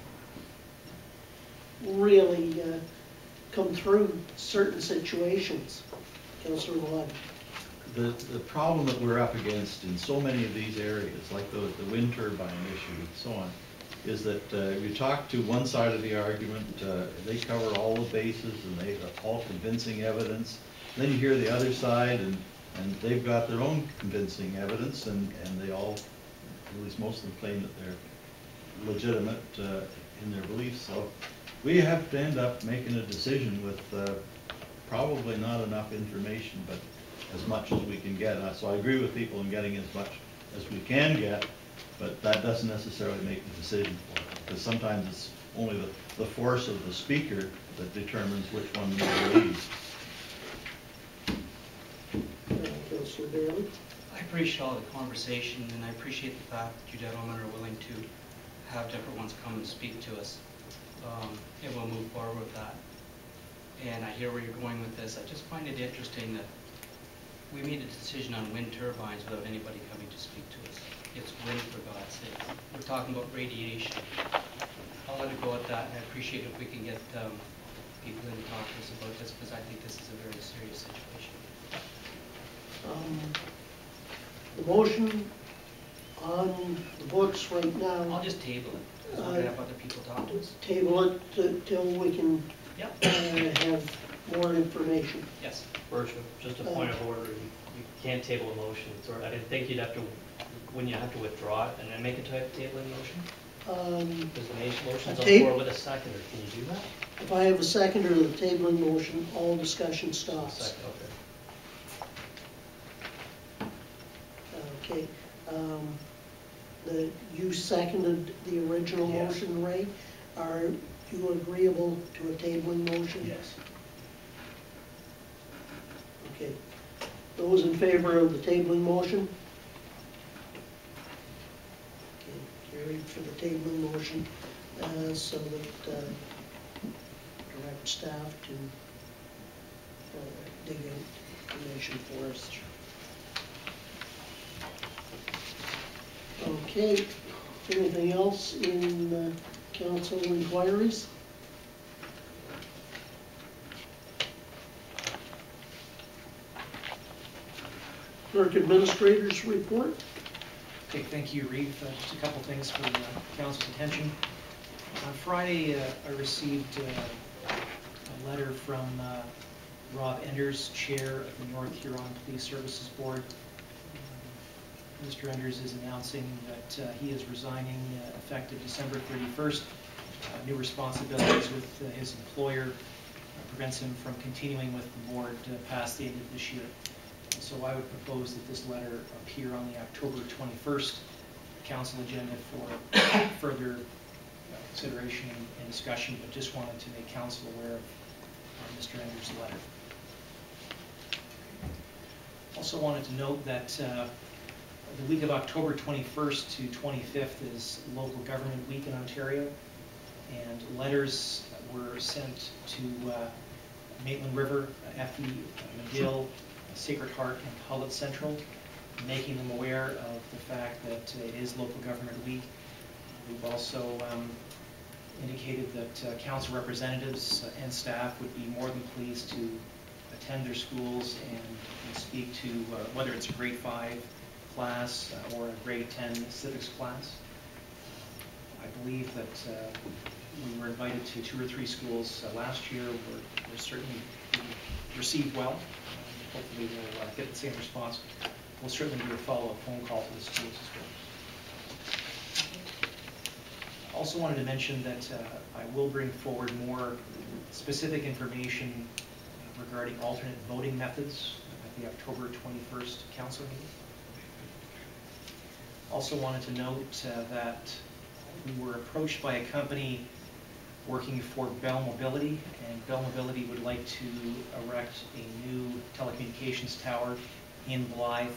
really uh, come through certain situations. Councillor Malone. The, the problem that we're up against in so many of these areas, like the, the wind turbine issue and so on, is that uh, you talk to one side of the argument, uh, they cover all the bases and they have all convincing evidence. Then you hear the other side and, and they've got their own convincing evidence and, and they all, at least most of them claim that they're legitimate uh, in their beliefs. So we have to end up making a decision with uh, probably not enough information, but as much as we can get. So I agree with people in getting as much as we can get, but that doesn't necessarily make the decision for us. Because sometimes it's only the, the force of the speaker that determines which one we believe. I appreciate all the conversation, and I appreciate the fact that you gentlemen are willing to have different ones come and speak to us. Um, And we'll move forward with that. And I hear where you're going with this. I just find it interesting that we made a decision on wind turbines without anybody coming to speak to us. It's wind, for God's sake. We're talking about radiation. I'll let it go at that, and I appreciate if we can get um, people in to talk to us about this, because I think this is a very serious situation. Um, The motion on the books right now. I'll just table it, because we're gonna have other people talk to us. Table it to- till we can Yep. uh, have more information. Yes. Virgil, just a point of order, you, you can't table a motion, so I didn't think you'd have to, when you have to withdraw it and then make a ta- tabling motion? Um, Because the ma- motion's on the floor with a seconder, can you do that? If I have a seconder to the tabling motion, all discussion stops. Second, okay. Okay, um, the, you seconded the original Yes. motion, Ray, Are you agreeable to a tabling motion? Yes. Okay. Those in favor of the tabling motion? Okay, carried for the tabling motion, uh, so that, uh, direct staff to, uh, dig out information for us. Okay, anything else in, uh, council inquiries? Clerk Administrator's report? Okay, thank you, Reeve. Uh, Just a couple things for the uh, council's attention. On Friday, uh, I received uh, a letter from uh, Rob Enders, Chair of the North Huron Police Services Board. Um, Mr. Enders is announcing that uh, he is resigning uh, effective December 31st. Uh, New responsibilities with uh, his employer uh, prevents him from continuing with the board uh, past the end of this year. So I would propose that this letter appear on the October 21st council agenda for further uh, consideration and- and discussion, but just wanted to make council aware of uh, Mr. Ender's letter. Also wanted to note that uh, the week of October 21st to 25th is local government week in Ontario, and letters were sent to uh, Maitland River, F.E. Madill, Sacred Heart, and Hullett Central, making them aware of the fact that it is local government week. We've also um, indicated that uh, council representatives and staff would be more than pleased to attend their schools and and speak to uh, whether it's a grade five class uh, or a grade 10 civics class. I believe that uh, we were invited to two or three schools uh, last year, were were certainly received well. Hopefully we'll uh, get the same response. We'll certainly do a follow-up phone call to the schools as well. Also wanted to mention that uh, I will bring forward more specific information regarding alternate voting methods at the October 21st council meeting. Also wanted to note uh, that we were approached by a company working for Bell Mobility, and Bell Mobility would like to erect a new telecommunications tower in Blyth,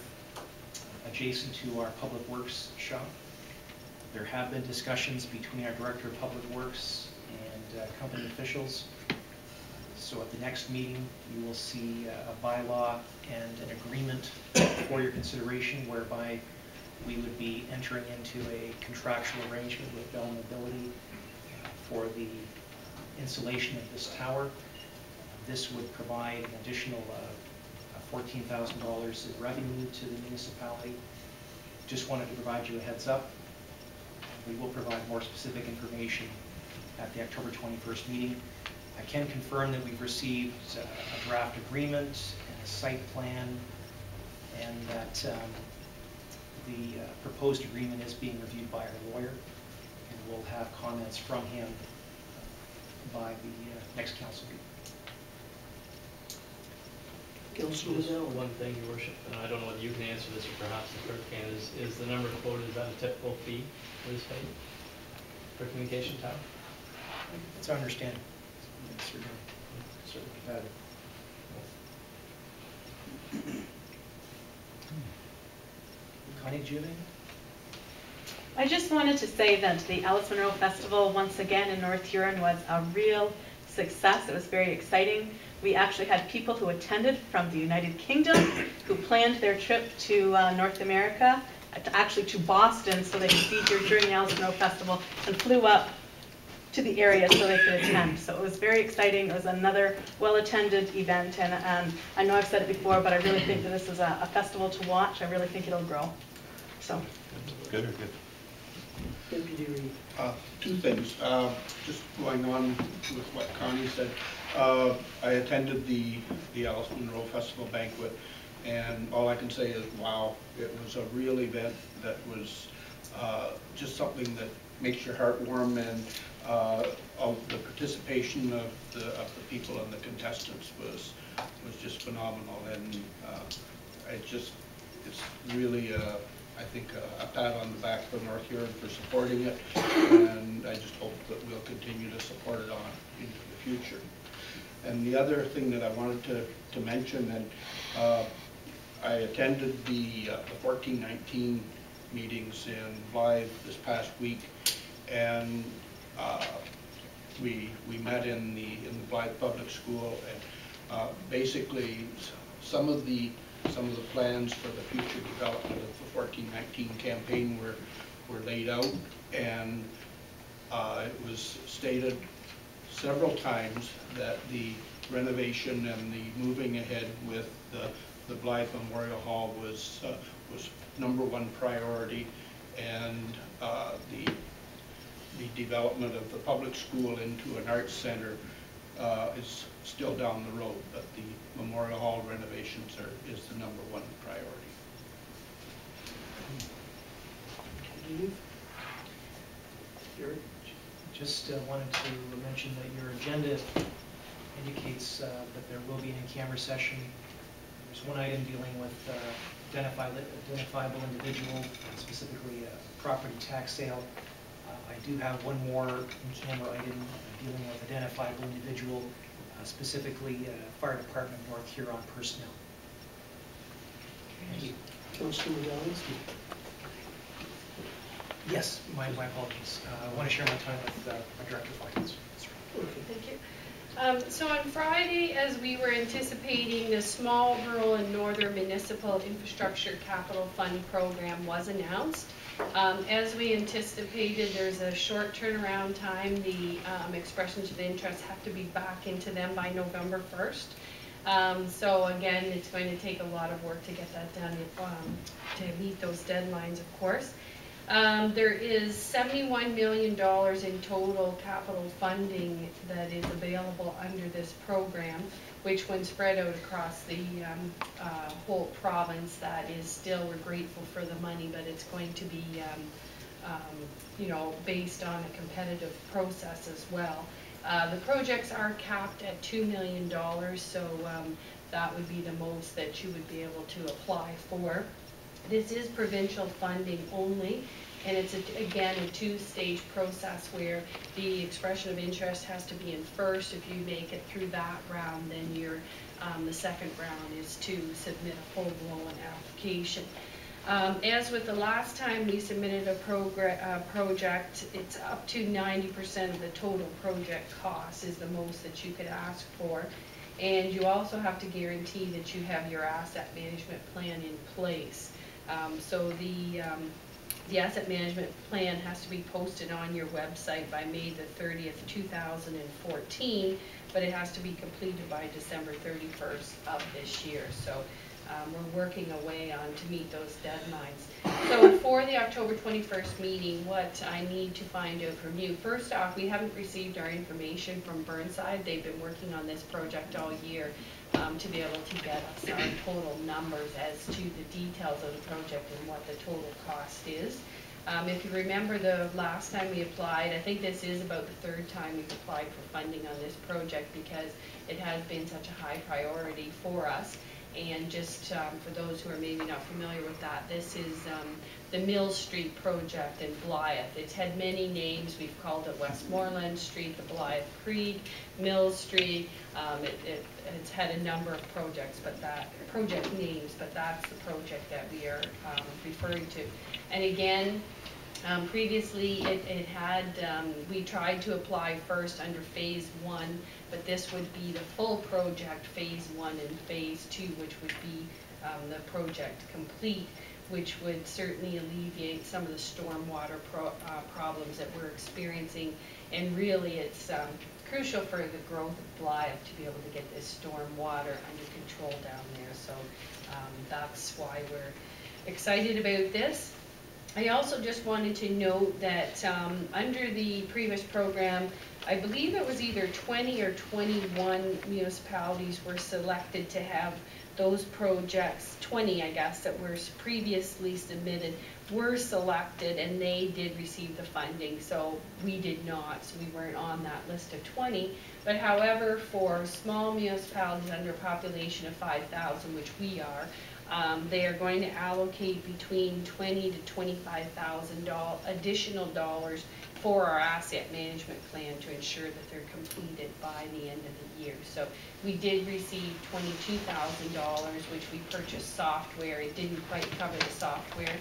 adjacent to our Public Works shop. There have been discussions between our Director of Public Works and uh, company officials. So at the next meeting, you will see uh, a bylaw and an agreement for your consideration whereby we would be entering into a contractual arrangement with Bell Mobility for the installation of this tower. This would provide an additional uh, $14,000 in revenue to the municipality. Just wanted to provide you a heads up. We will provide more specific information at the October 21st meeting. I can confirm that we've received uh, a draft agreement and a site plan, and that um, the uh, proposed agreement is being reviewed by our lawyer, we'll have comments from him by the uh, next council meeting. Councilor Just one thing, your worship, and I don't know whether you can answer this or perhaps the clerk can, is, is the number quoted, is that a typical fee for this site? For communication tower? It's our understanding. Yes, certainly, certainly had it. Connie, do you have anything? I just wanted to say that the Alice Munro Festival, once again in North Huron, was a real success. It was very exciting. We actually had people who attended from the United Kingdom who planned their trip to uh, North America, to- actually to Boston, so they could be here during the Alice Munro Festival, and flew up to the area so they could attend. So it was very exciting. It was another well-attended event, and um, I know I've said it before, but I really think that this is a a festival to watch. I really think it'll grow. So, Good or good? Deputy Reeve? Uh, Two things, Uh, just going on with what Connie said. Uh, I attended the, the Alice Munro Festival banquet, and all I can say is, wow, it was a real event that was uh, just something that makes your heart warm, and uh, of the participation of the, of the people and the contestants was, was just phenomenal, and uh, it just, it's really a, I think a- a pat on the back for North Huron for supporting it, and I just hope that we'll continue to support it on into the future. And the other thing that I wanted to, to mention, and uh, I attended the uh, the fourteen nineteen meetings in Blyth this past week, and uh, we, we met in the, in the Blyth Public School, and uh, basically, some of the, some of the plans for the future development of the fourteen nineteen campaign were, were laid out, and uh, it was stated several times that the renovation and the moving ahead with the, the Blyth Memorial Hall was, uh, was number one priority, and uh, the, the development of the public school into an arts center uh, is still down the road, but the Memorial Hall renovations are, is the number one priority. Gary? Just uh, wanted to mention that your agenda indicates uh, that there will be an in-camera session. There's one item dealing with uh, identify- identifiable individual, specifically a property tax sale. Uh, I do have one more in-camera item dealing with identifiable individual, specifically uh, Fire Department North Huron personnel. Thank you. Councilor Downs? Yes, my my apologies. Uh, I want to share my time with uh, my Director of Finance. Thank you. Um, So on Friday, as we were anticipating, the Small Rural and Northern Municipal Infrastructure Capital Fund Program was announced. Um, As we anticipated, there's a short turnaround time. The um, expressions of interest have to be back into them by November 1st. Um, So again, it's going to take a lot of work to get that done, um, to meet those deadlines, of course. Um, there is seventy-one million dollars in total capital funding that is available under this program, which when spread out across the, um, uh, whole province, that is still, we're grateful for the money, but it's going to be, um, um, you know, based on a competitive process as well. Uh, the projects are capped at two million dollars, so, um, that would be the most that you would be able to apply for. This is provincial funding only, and it's, a- again, a two-stage process where the expression of interest has to be in first. If you make it through that round, then your, um, the second round is to submit a full-blown application. Um, as with the last time we submitted a uh, project, it's up to ninety percent of the total project cost is the most that you could ask for. And you also have to guarantee that you have your asset management plan in place. Um, so the, um, the asset management plan has to be posted on your website by May the thirtieth, two thousand and fourteen, but it has to be completed by December thirty-first of this year. So, um, we're working away on to meet those deadlines. So for the October twenty-first meeting, what I need to find out from you, first off, we haven't received our information from Burnside. They've been working on this project all year um, to be able to get us our total numbers as to the details of the project and what the total cost is. Um, If you remember the last time we applied, I think this is about the third time we've applied for funding on this project because it has been such a high priority for us. And just um, for those who are maybe not familiar with that, this is um, the Mill Street project in Blyth. It's had many names. We've called it Westmoreland Street, the Blyth Creek, Mill Street. Um, it- it- It's had a number of projects, but that, project names, but that's the project that we are um, referring to. And again, um, previously, it, it had, um, we tried to apply first under phase one, but this would be the full project, phase one and phase two, which would be, um, the project complete, which would certainly alleviate some of the stormwater pro, uh, problems that we're experiencing. And really, it's, um, crucial for the growth of Blyth to be able to get this stormwater under control down there. So, um, that's why we're excited about this. I also just wanted to note that um, under the previous program, I believe it was either 20 or 21 municipalities were selected to have those projects, 20, I guess, that were previously submitted, were selected and they did receive the funding, so we did not, so we weren't on that list of 20. But however, for small municipalities under a population of 5,000, which we are, um, they are going to allocate between 20 to 25,000 doll- additional dollars for our asset management plan to ensure that they're completed by the end of the year. So we did receive twenty-two thousand dollars, which we purchased software, it didn't quite cover the software.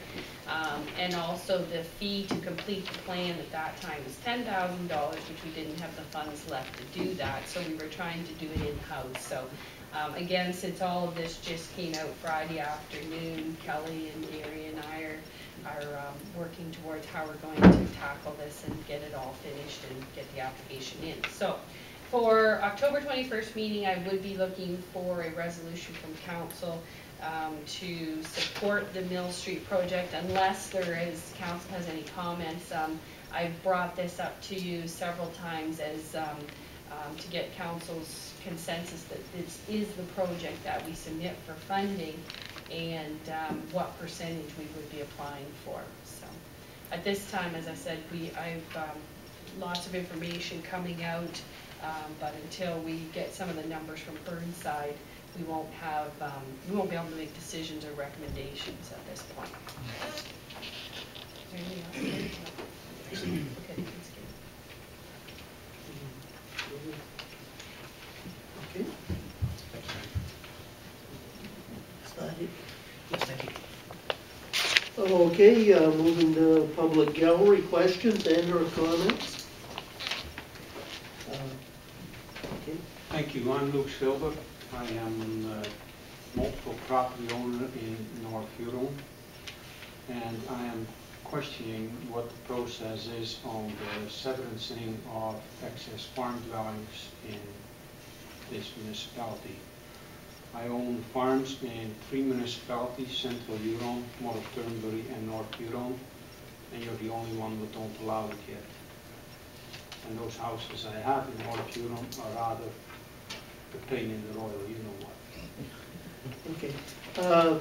Um, and also the fee to complete the plan at that time was ten thousand dollars, which we didn't have the funds left to do that, so we were trying to do it in-house, so. Um, again, since all of this just came out Friday afternoon, Kelly and Gary and I are are um, working towards how we're going to tackle this and get it all finished and get the application in. So for October 21st meeting, I would be looking for a resolution from council um, to support the Mill Street project unless there is, council has any comments. Um, I've brought this up to you several times as, um, um, to get council's consensus that this is the project that we submit for funding and um, what percentage we would be applying for. So at this time, as I said, we, I've um, lots of information coming out, um, but until we get some of the numbers from Burnside, we won't have, um, we won't be able to make decisions or recommendations at this point. Is there anything else? Okay, that's good. Okay. Is? Yes, thank you. Okay, uh, moving to public gallery questions and or comments. Uh, Okay, Thank you. I'm Luke Schilder. I am uh, multiple property owner in North Huron. And I am questioning what the process is on the severancing of excess farm dwellings in this municipality. I own farms in three municipalities, Central Huron, North Turnberry, and North Huron, and you're the only one that don't allow it yet. And those houses I have in North Huron are rather a pain in the royal, you know what. okay. Uh,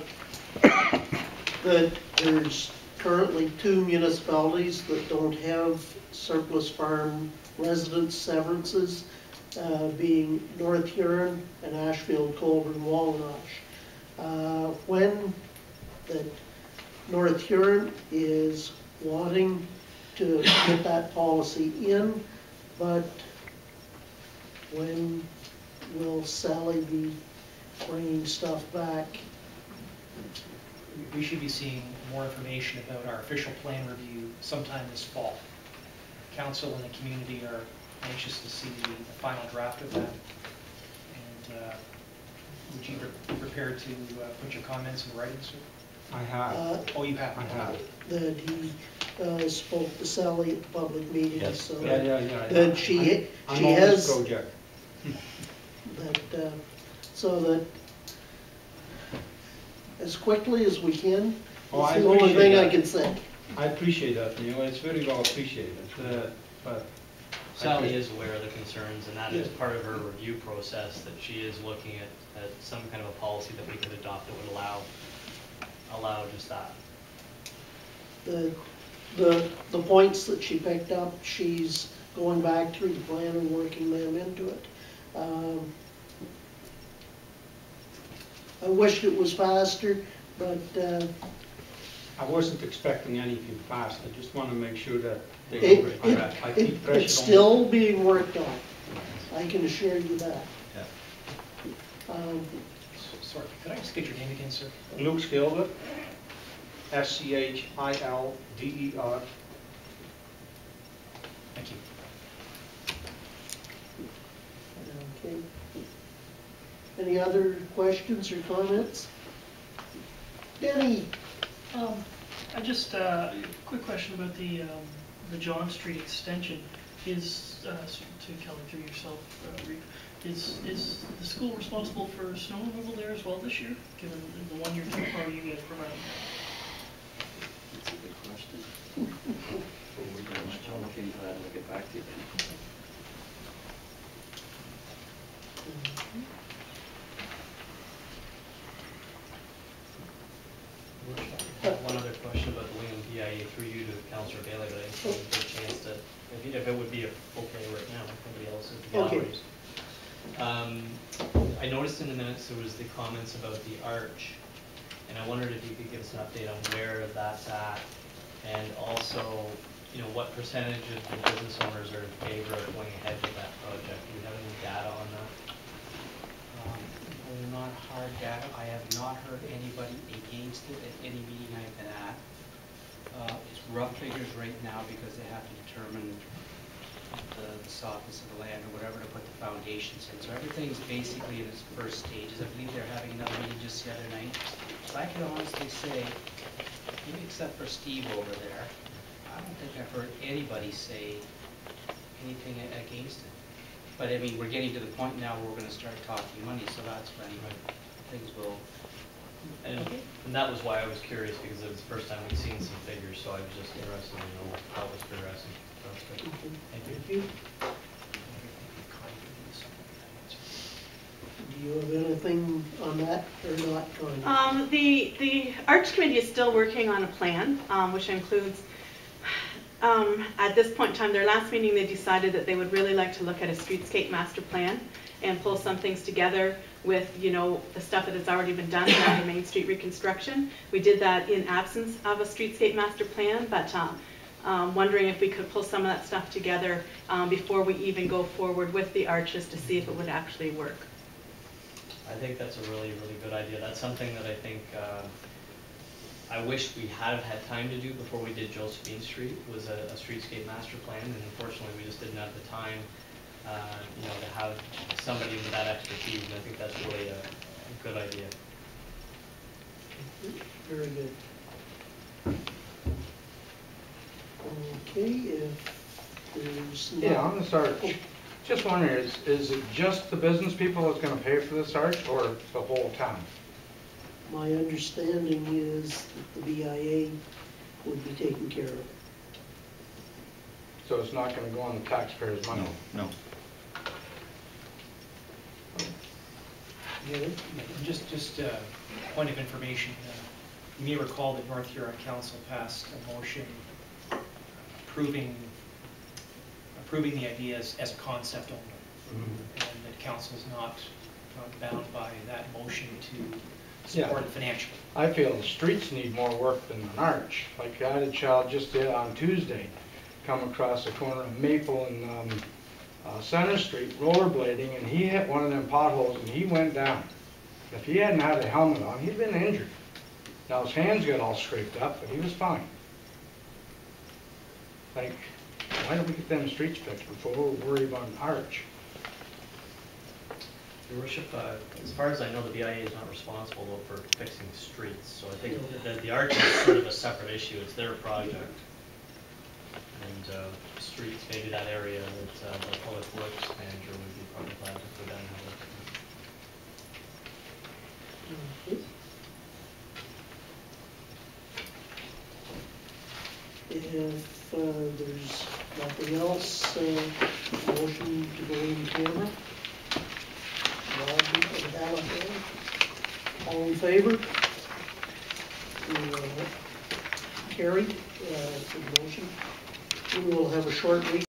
there's currently two municipalities that don't have surplus farm residence severances, uh, being North Huron and Ashfield, Colborne, Wawanosh. Uh, When that North Huron is wanting to get that policy in, but when will Sally be bringing stuff back? We should be seeing more information about our official plan review sometime this fall. Council and the community are anxious to see the the final draft of that. And uh, would you be prepared to uh, put your comments in writing, sir? I have. Uh, Oh, you have? I have. That he uh, spoke to Sally at the public meeting, Yes. so. Yeah, yeah, yeah. That she, I'm she on this has, project. that, uh, so that as quickly as we can, Oh, is I the only appreciate thing I that. can say. I appreciate that, you know, it's very well appreciated, uh, but. I Sally is aware of the concerns, and that is part of her review process, that she is looking at, at some kind of a policy that we could adopt that would allow, allow just that. The, the, the points that she picked up, she's going back through the plan and working them into it. Um, I wished it was faster, but, uh, I wasn't expecting anything fast, I just want to make sure that they. It, it, it- it's still being worked on. I can assure you that. Um, Sorry, could I just get your name again, sir? Luke Schilder, S C H I L D E R. Thank you. Okay. Any other questions or comments? Denny? Um, I just, uh, quick question about the, um, the John Street extension is, uh, to Kelly through yourself, uh, is, is the school responsible for snow removal there as well this year, given the one year tempo you get guys provided? That's a good question. I'll look into that and I'll get back to you then. One other to Bailey, but I didn't get a chance to, if, you- if it would be okay right now, if nobody else is the Okay. galleries. Um, I noticed in the minutes there was the comments about the arch, and I wondered if you could give us an update on where that's at, and also, you know, what percentage of the business owners are in favor of going ahead with that project? Do you have any data on that? Um, Not hard data, I have not heard anybody against it at any meeting I've been at. Uh, It's rough figures right now because they have to determine the the softness of the land or whatever to put the foundations in. So everything's basically in its first stages. I believe they're having another meeting just the other night. But I can honestly say, maybe except for Steve over there, I don't think I've heard anybody say anything a- against it. But I mean, we're getting to the point now where we're gonna start talking money, so that's when things will, And, and that was why I was curious, because it was the first time we'd seen some figures, so I was just interested to know how it was progressing. That's good. Thank you. Do you have anything on that or not, Connie? Um, the, the Arch Committee is still working on a plan, um, which includes, um, at this point in time, their last meeting, they decided that they would really like to look at a streetscape master plan and pull some things together with, you know, the stuff that has already been done around the Main Street reconstruction. We did that in absence of a streetscape master plan, but, um, um, wondering if we could pull some of that stuff together, um, before we even go forward with the arches to see if it would actually work. I think that's a really, really good idea. That's something that I think, um, I wish we had had time to do before we did Josephine Street, was a, a streetscape master plan, and unfortunately, we just didn't have the time, uh, you know, to have somebody with that expertise, and I think that's really a, a good idea. Very good. Okay, if there's not... Yeah, on this arch, just wondering, is, is it just the business people that's gonna pay for this arch, or the whole town? My understanding is that the BIA would be taking care of it. So it's not gonna go on the taxpayers' money? No. Gary? And Just, just a point of information, uh, you may recall that North Huron Council passed a motion approving, approving the idea as, as a concept only. And that council's not not bound by that motion to support it Yeah. financially. I feel the streets need more work than an arch. Like I had a child just did on Tuesday, come across the corner of Maple and, um, uh, Center Street rollerblading, and he hit one of them potholes and he went down. If he hadn't had a helmet on, he'd been injured. Now his hands got all scraped up, but he was fine. Like, why don't we get them streets fixed before we worry about an arch? Your worship, uh, as far as I know, the BIA is not responsible though for fixing streets, so I think that the arch is sort of a separate issue, it's their project. And, uh, streets, maybe that area that, uh, the public works manager would be probably glad to down. If uh, there's nothing else, uh, motion to go in camera. All in favor? Uh, Carried, uh, motion. We will have a short.